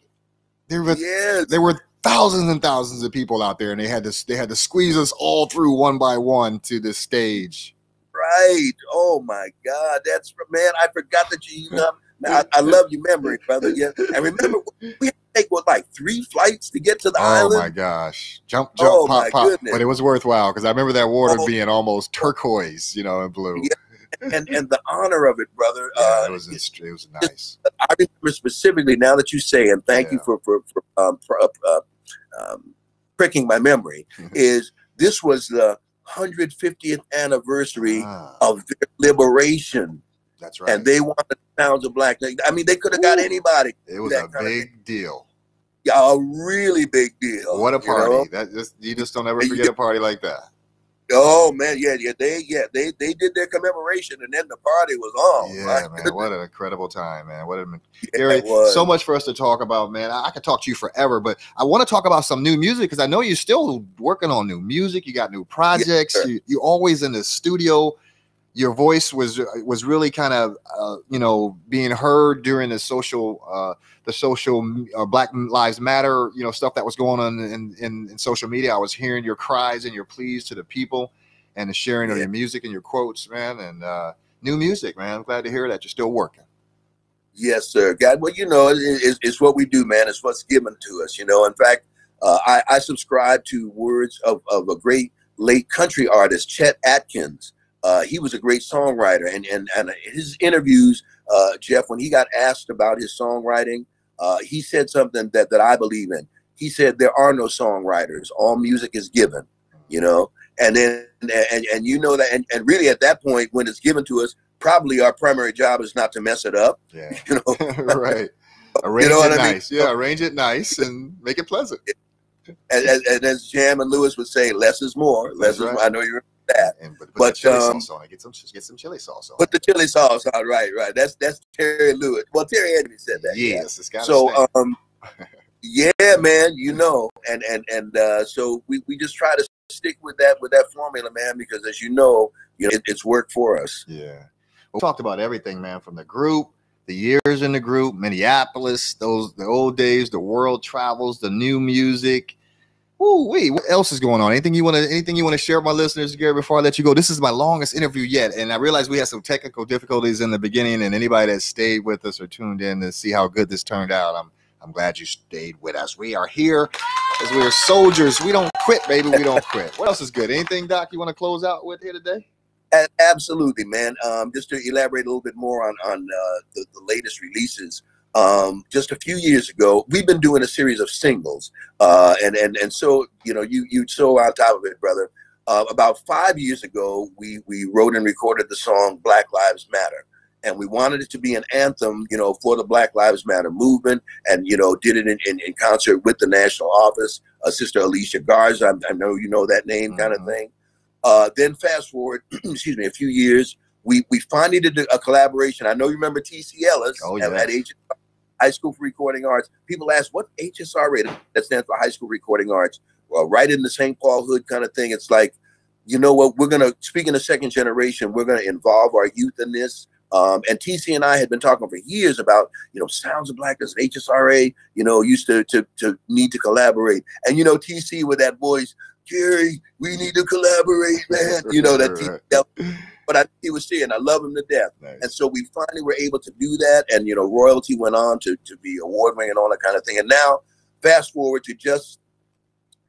A: There was
B: yes.
A: there were thousands and thousands of people out there and they had to they had to squeeze us all through one by one to the stage
B: Right. Oh my God. That's man. I forgot that you. you know, I, I love your memory, brother. Yeah. And remember, we had to take what like three flights to get to the
A: oh
B: island.
A: Oh my gosh jump jump
B: Oh,
A: pop pop
B: goodness.
A: but it was worthwhile because i remember that water
B: Oh.
A: being almost turquoise you know and blue
B: Yeah. And and the honor of it, brother.
A: yeah,
B: uh,
A: it was it was nice
B: I remember specifically now that you say, and thank you for for, for, um, for uh, um, pricking my memory. is this was the 150th anniversary
A: Ah,
B: of their liberation,
A: that's right
B: and they wanted the sounds of black. I mean, they could have got anybody.
A: it was a big deal
B: Yeah, a really big deal.
A: what a
B: you know?
A: party that just you just don't ever forget a party like that
B: Oh man, yeah, yeah, they yeah they they did their commemoration, and then the party was on.
A: yeah
B: My
A: man what an incredible time man what a
B: yeah,
A: Gary, so much for us to talk about, man. I, I could talk to you forever, but I want to talk about some new music because I know you're still working on new music. You got new projects.
B: sir.
A: you, you're always in the studio. Your voice was was really kind of uh, you know being heard during the social uh, the social uh, Black Lives Matter you know stuff that was going on in, in in social media. I was hearing your cries and your pleas to the people and the sharing of your music and your quotes, man. And uh, new music, man. I'm glad to hear that you're still working.
B: Yes, sir. God, well, you know, it, it's, it's what we do, man. It's what's given to us. You know, in fact, uh, I, I subscribe to words of, of a great late country artist, Chet Atkins. Uh, he was a great songwriter, and and and his interviews, uh, Jeff, when he got asked about his songwriting, uh, he said something that that I believe in. He said there are no songwriters; all music is given. You know, and then and and you know that, and, and really at that point, when it's given to us, probably our primary job is not to mess it up.
A: Yeah.
B: You know,
A: right. Arrange
B: know
A: it
B: I mean?
A: nice. Yeah, arrange it nice and make it pleasant.
B: and, and, and as Jam and Lewis would say, less is more. Less
A: That's
B: is
A: right.
B: more. I know you remember that.
A: And put
B: But,
A: chili
B: um,
A: sauce on it. Get some get some chili sauce on
B: Put
A: it.
B: the chili sauce on. Right, right. That's that's Terry Lewis. Well, Terry Anthony said that. yeah.
A: It's got
B: So um, yeah, man, you know, and and and uh, so we, we just try to stick with that with that formula, man, because as you know, you know, it, it's worked for us.
A: Yeah. We talked about everything, man, from the group, the years in the group, Minneapolis, those the old days, the world travels, the new music. Ooh, wait, what else is going on? Anything you want to anything you want to share with my listeners, Gary, before I let you go? This is my longest interview yet, and I realize we had some technical difficulties in the beginning. And anybody that stayed with us or tuned in to see how good this turned out, I'm I'm glad you stayed with us. We are here as we are soldiers. We don't quit, baby. We don't quit. What else is good? Anything, Doc, you want to close out with here today?
B: Absolutely, man. Um, just to elaborate a little bit more on on uh, the, the latest releases um, just a few years ago, we've been doing a series of singles, uh, and and and so you know you you so on top of it, brother. Uh, about five years ago, we we wrote and recorded the song "Black Lives Matter," and we wanted it to be an anthem, you know, for the Black Lives Matter movement, and you know, did it in, in, in concert with the national office, uh, Sister Alicia Garza. I, I, know you know that name, mm-hmm. kind of thing. Uh, then fast forward, excuse me, a few years, we we finally did a collaboration. I know you remember TC Ellis oh, yeah. at, at High School for Recording Arts. People ask, what HSRA? That stands for High School Recording Arts. Well, right in the St. Paul hood kind of thing. It's like, you know what? We're gonna speaking of second generation. We're gonna involve our youth in this. Um, and TC and I had been talking for years about, you know, Sounds of Blackness, and HSRA, you know, used to, to to need to collaborate. And you know, TC with that voice, Gary, we need to collaborate, man. You know that. TC, but I, he was saying I love him to death. Nice. And so we finally were able to do that. And, you know, royalty went on to, to be award winning and all that kind of thing. And now, fast forward to just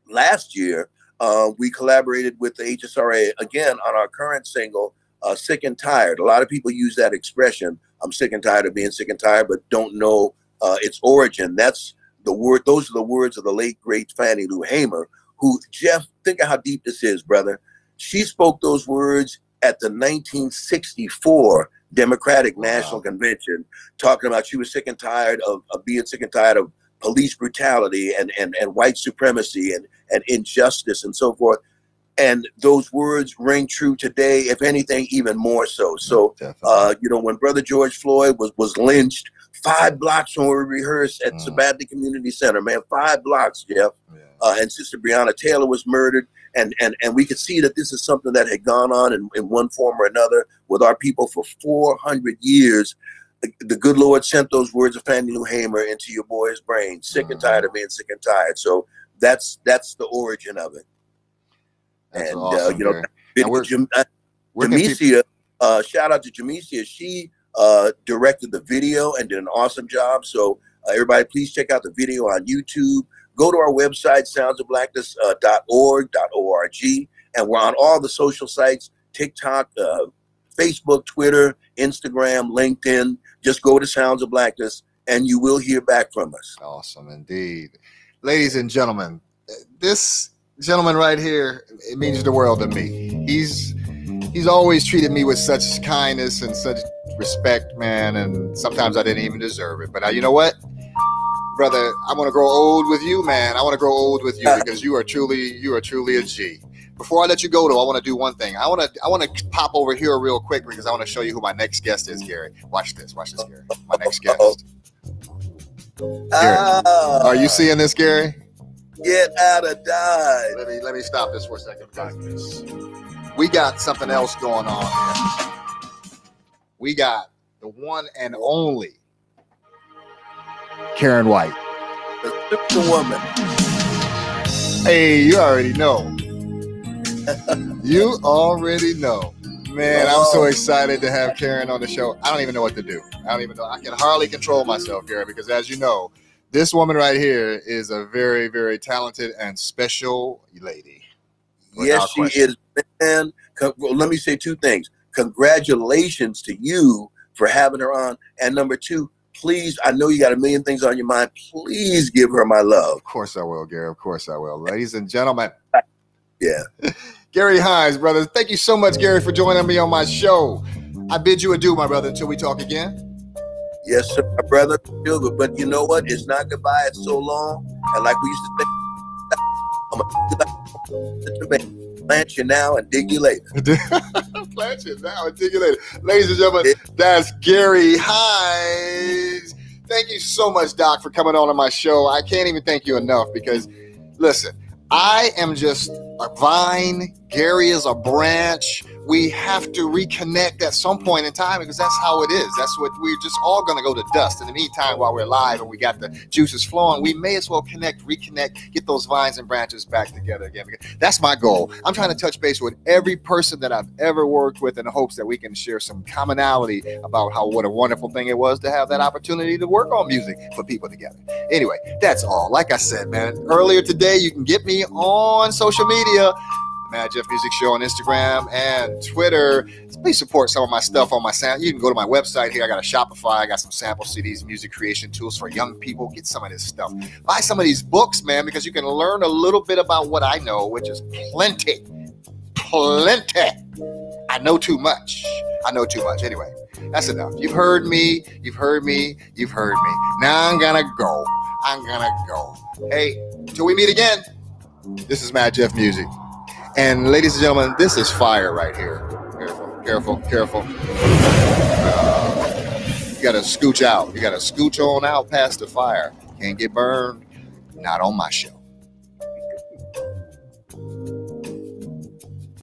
B: last year, uh, we collaborated with the HSRA again on our current single, uh, Sick and Tired. A lot of people use that expression. I'm sick and tired of being sick and tired, but don't know uh, its origin. That's the word. Those are the words of the late great Fannie Lou Hamer, who Jeff. Think of how deep this is, brother. She spoke those words at the 1964 Democratic wow. National Convention, talking about she was sick and tired of, of being sick and tired of police brutality and, and, and white supremacy and, and injustice and so forth. And those words ring true today, if anything, even more so. So, uh, you know, when Brother George Floyd was, was lynched, five blocks when we rehearsed at mm. Sabathani Community Center, man, five blocks, Jeff. Yeah. Uh, and Sister Breonna Taylor was murdered and and and we could see that this is something that had gone on in, in one form or another with our people for 400 years the good Lord sent those words of Fannie Lou Hamer into your boy's brain, sick and tired of being sick and tired. So that's that's the origin of it. That's and uh, awesome, uh, you know, Jam- uh, Jamecia, uh, shout out to Jamecia. She uh, directed the video and did an awesome job. So uh, everybody, please check out the video on YouTube go to our website, soundsofblackness.org, uh, .org, and we're on all the social sites, TikTok, uh, Facebook, Twitter, Instagram, LinkedIn. Just go to Sounds of Blackness and you will hear back from us.
A: Awesome indeed. Ladies and gentlemen, this gentleman right here, it means the world to me. He's he's always treated me with such kindness and such respect, man, and sometimes I didn't even deserve it. But uh, you know what? Brother, I want to grow old with you, man. I want to grow old with you because you are truly, you are truly a G. Before I let you go, though, I want to do one thing. I want to, I want to pop over here real quick because I want to show you who my next guest is, Gary. Watch this, watch this, Gary. My next guest. Gary, uh, are you seeing this, Gary?
B: Get out of Dodge.
A: Let me let me stop this for a second. We got something else going on. Here. We got the one and only Karyn White.
B: The woman.
A: Hey, you already know. you already know. Man, I'm so oh. excited to have Karyn on the show. I don't even know what to do. I don't even know. I can hardly control myself, Karyn, because as you know, this woman right here is a very, very talented and special lady.
B: Yes, she is. Man, well, let me say two things. Congratulations to you for having her on. And number two, please, I know you got a million things on your mind. Please give her my love.
A: Of course I will, Gary. Of course I will. Ladies and gentlemen.
B: Yeah.
A: Gary Hines, brother. Thank you so much, Gary, for joining me on my show. I bid you adieu, my brother, until we talk again.
B: Yes, sir, my brother. But you know what? It's not goodbye. It's so long. And like we used to a Plant you now and dig you later.
A: Plant you now and dig you later. Ladies and gentlemen, that's Gary Hines. Thank you so much, Doc, for coming on to my show. I can't even thank you enough because, listen, I am just a vine. Gary is a branch. We have to reconnect at some point in time because that's how it is. That's what we're just all going to go to dust. In the meantime, while we're alive and we got the juices flowing, we may as well connect, reconnect, get those vines and branches back together again. That's my goal. I'm trying to touch base with every person that I've ever worked with in hopes that we can share some commonality about how what a wonderful thing it was to have that opportunity to work on music, for people together. Anyway, that's all. Like I said, man, earlier today, you can get me on social media. Madjef Music Show on Instagram and Twitter. Please support some of my stuff on my sound. You can go to my website here. I got a Shopify. I got some sample CDs, music creation tools for young people. Get some of this stuff. Buy some of these books, man, because you can learn a little bit about what I know, which is plenty. Plenty. I know too much. I know too much. Anyway, that's enough. You've heard me. You've heard me. You've heard me. Now I'm gonna go. I'm gonna go. Hey, till we meet again. This is Madjef Music. And ladies and gentlemen, this is fire right here. Careful, careful, careful. Uh, you gotta scooch out. You gotta scooch on out past the fire. Can't get burned. Not on my show.